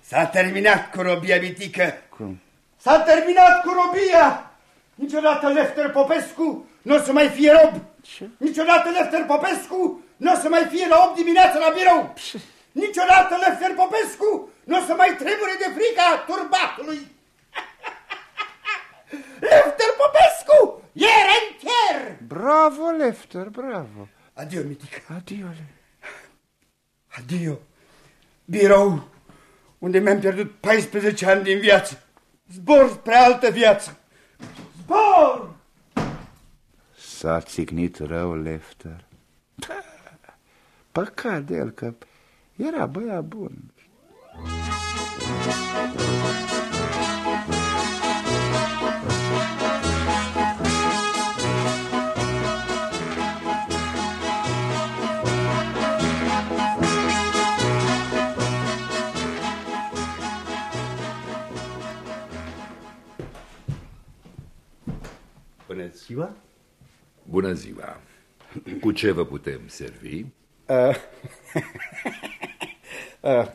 S-a terminat cu robia mitică. Cum? S-a terminat cu robia. Niciodată Lefter Popescu nu o să mai fie rob. Ce? Niciodată Lefter Popescu nu o să mai fie la 8 dimineața la birou. Niciodată Lefter Popescu nu o să mai trebure de frica turbatului. (laughs) Lefter Popescu e rentier. Bravo, Lefter, bravo. Adio, mitică. Adiole. Adio. Birou unde mi-am pierdut 14 ani din viață. Zbor spre altă viață. Zbor! S-a țignit rău, Lefter. (laughs) Păcat de el că era băiat bun. Bună ziua! Bună ziua! Cu ce vă putem servi? Uh, (laughs) uh,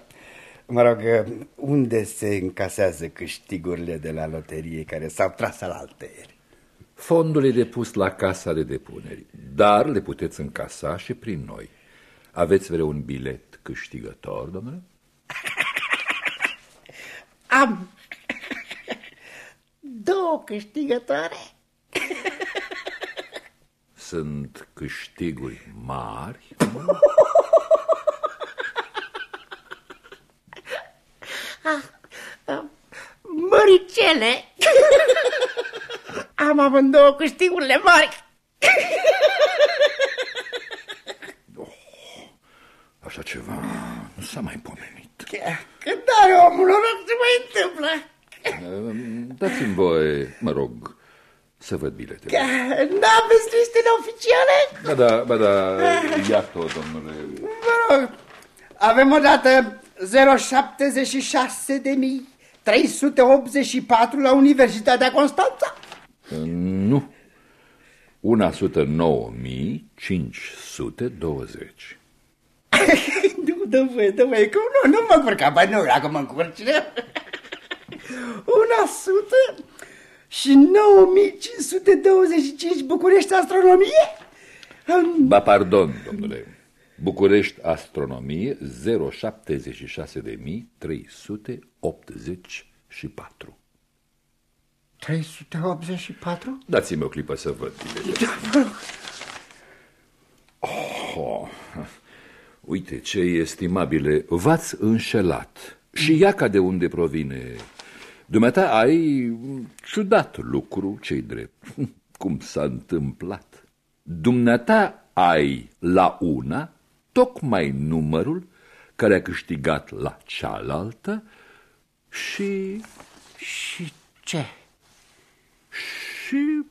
mă rog, uh, unde se încasează câștigurile de la loterie care s-au tras al altăieri? Fondul e depus la casa de depuneri, dar le puteți încasa și prin noi. Aveți vreun bilet câștigător, domnule? (laughs) Am două câștigătoare. Sunt câștiguri mari? (laughs) măricele. (laughs) Am amândouă câștigurile mari. Așa ceva nu s-a mai pomenit. Când are omul noroc, se mai întâmplă. Dați-mi voie, mă rog, să văd biletele. N-aveți listele oficiale? Ba da, ba da, iată-o, domnule. Vă rog, avem o dată 076 de mii 384 la Universitatea Constanța. Nu. 109.520. (laughs) nu, dă voie, dă voie, că nu, nu mă încurca, băi, nu, dacă mă încurci. 100 și 9525 București Astronomie? Ba, pardon, domnule. București Astronomie 076.384. 384? Dați-mi o clipă să văd biletele. Da, Oh, uite ce estimabile, v-ați înșelat. Și iaca de unde provine. Dumneata ai ciudat lucru, ce drept. (laughs) Cum s-a întâmplat? Dumneata ai la una tocmai numărul care a câștigat la cealaltă și... Și ce? Și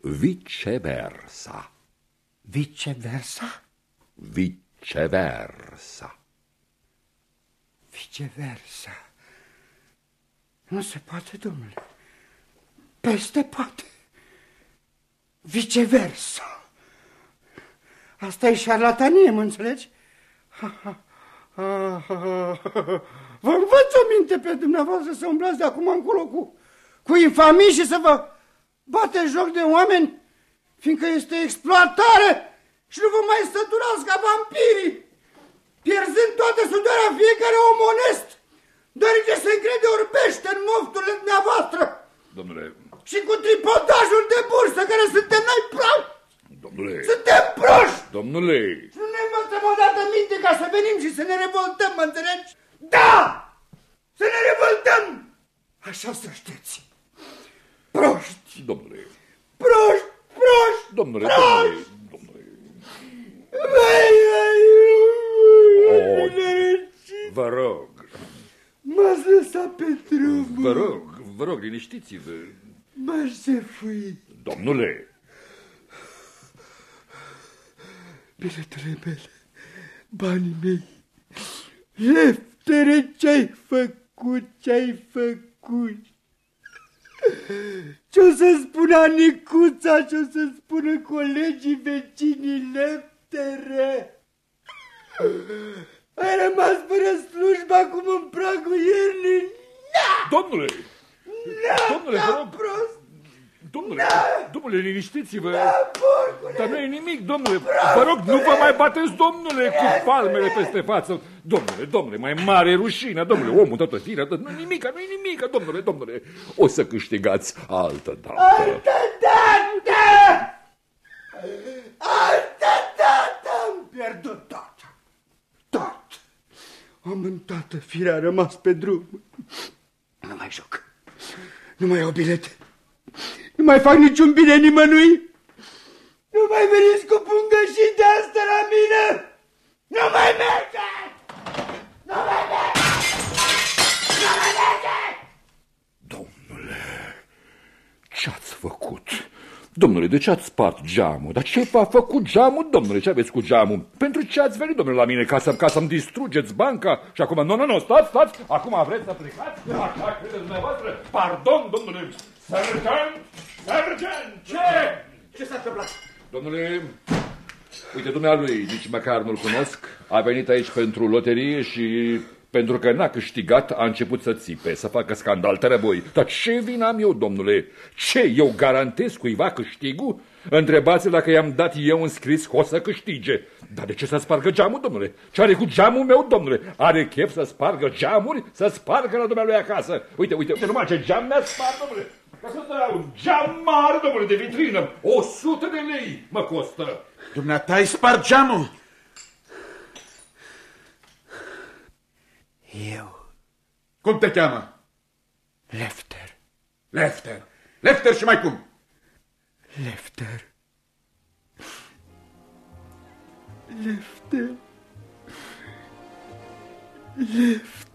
viceversa. Viceversa? Viceversa. Viceversa. Nu se poate, domnule. Peste poate. Viceversa. Asta e șarlatanie, mă înțelegi? Ha, ha, ha, ha, ha. Vă învăț o minte pe dumneavoastră să umblați de acum încolo cu, cu infamii și să vă bate joc de oameni, fiindcă este exploatare și nu vă mai stăturați ca vampirii, pierzând toată sudoarea fiecare om onest, deoarece se încrede orbește în mofturile dumneavoastră Domnule, și cu tripodajul de bursă care suntem noi proști. domnule, Suntem proști! domnule, Și nu ne învățăm odată minte ca să venim și să ne revoltăm, mă înțelegi? Da! Să ne revoltăm! Așa să știți. Proști! domnule, Proști! Proști! domnule, Proști! domnule, Vai, vai, Oh, vai, vă rog, M-ați lăsat pe drum. vă rog, vă rog, liniștiți-vă. M-aș jefui. Domnule, Biletele mele, banii mei. Leftere, ce-ai făcut, ce-ai făcut? Ce-o să spună Nicuța, ce-o să spună colegii vecinii Leftere? Ai rămas fără slujbă acum în pragul iernii? domnule, Da, domnule, vă rog, prost! domnule, domnule, liniștiți-vă. porcule! Dar nu e nimic, domnule. Vă rog, nu vă mai bateți, domnule, cu palmele peste față. Domnule, domnule, mai mare rușine, domnule, omul toată firea, nu e nimic, nu e nimic, domnule, domnule. O să câștigați altă dată. Altă dată! Altă dată am pierdut tot. Tot. Am în toată firea rămas pe drum. Nu mai joc. Nu mai iau bilete. Nu mai fac niciun bine nimănui. Nu mai veniți cu pungășii de asta la mine. Nu mai mergeți! Nu mai mergeți! Nu mai mergeți! Ce-ați făcut? Domnule, de ce ați spart geamul? Dar ce v-a făcut geamul, domnule? Ce aveți cu geamul? Pentru ce ați venit, domnule, la mine? Ca, să, ca să-mi distrugeți banca? Și acum, nu, nu, nu, stați, stați! Acum vreți să plecați? Așa credeți dumneavoastră? Pardon, domnule! Sergent! Sergent! Ce? Ce s-a întâmplat? Domnule, uite, dumnealui, nici măcar nu-l cunosc. A venit aici pentru loterie și pentru că n-a câștigat, a început să țipe, să facă scandal, tărăboi. Dar ce vin am eu, domnule? Ce, eu garantez cuiva câștigul? Întrebați dacă i-am dat eu în scris că o să câștige. Dar de ce să spargă geamul, domnule? Ce are cu geamul meu, domnule? Are chef să spargă geamuri? Să spargă la dumnealui acasă. Uite, uite, uite numai ce geam mi-a spart, domnule. Ca să dau un geam mare, domnule, de vitrină. O sută de lei mă costă. Dumneata ai spart geamul? Eu, Cum te cheamă? Lefter. Lefter. Lefter și mai cum? Lefter. Lefter. Lefter.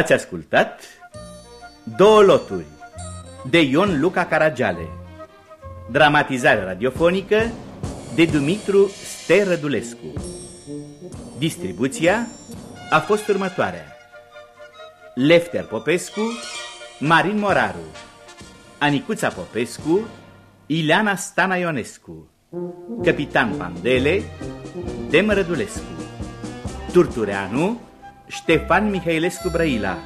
Ați ascultat Două loturi de Ion Luca Caragiale. Dramatizare radiofonică de Dumitru Sterădulescu. Distribuția a fost următoarea. Lefter Popescu, Marin Moraru. Anicuța Popescu, Ileana Stana Ionescu Capitan Pandele, Dem Rădulescu Turtureanu, Ștefan Mihailescu Brăila,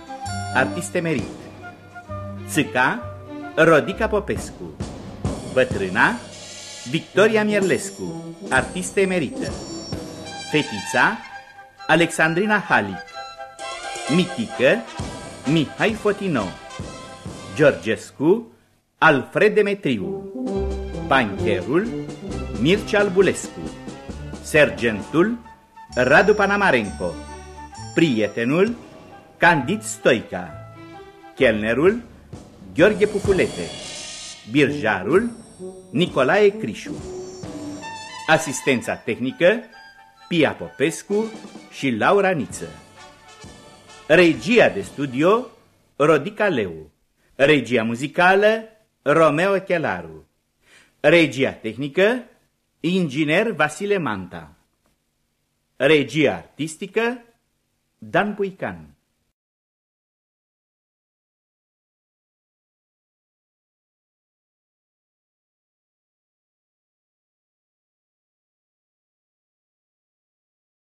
artist emerit. Țâca, Rodica Popescu. Bătrâna, Victoria Mierlescu, artistă emerită. Fetița, Alexandrina Halic. Mitică, Mihai Fotino. Georgescu, Alfred Demetriu. Bancherul, Mircea Albulescu. Sergentul, Radu Panamarenco prietenul Candid Stoica, chelnerul Gheorghe Pufulete, birjarul Nicolae Crișu. Asistența tehnică Pia Popescu și Laura Niță. Regia de studio Rodica Leu. Regia muzicală Romeo Chelaru. Regia tehnică Inginer Vasile Manta. Regia artistică dan puikan.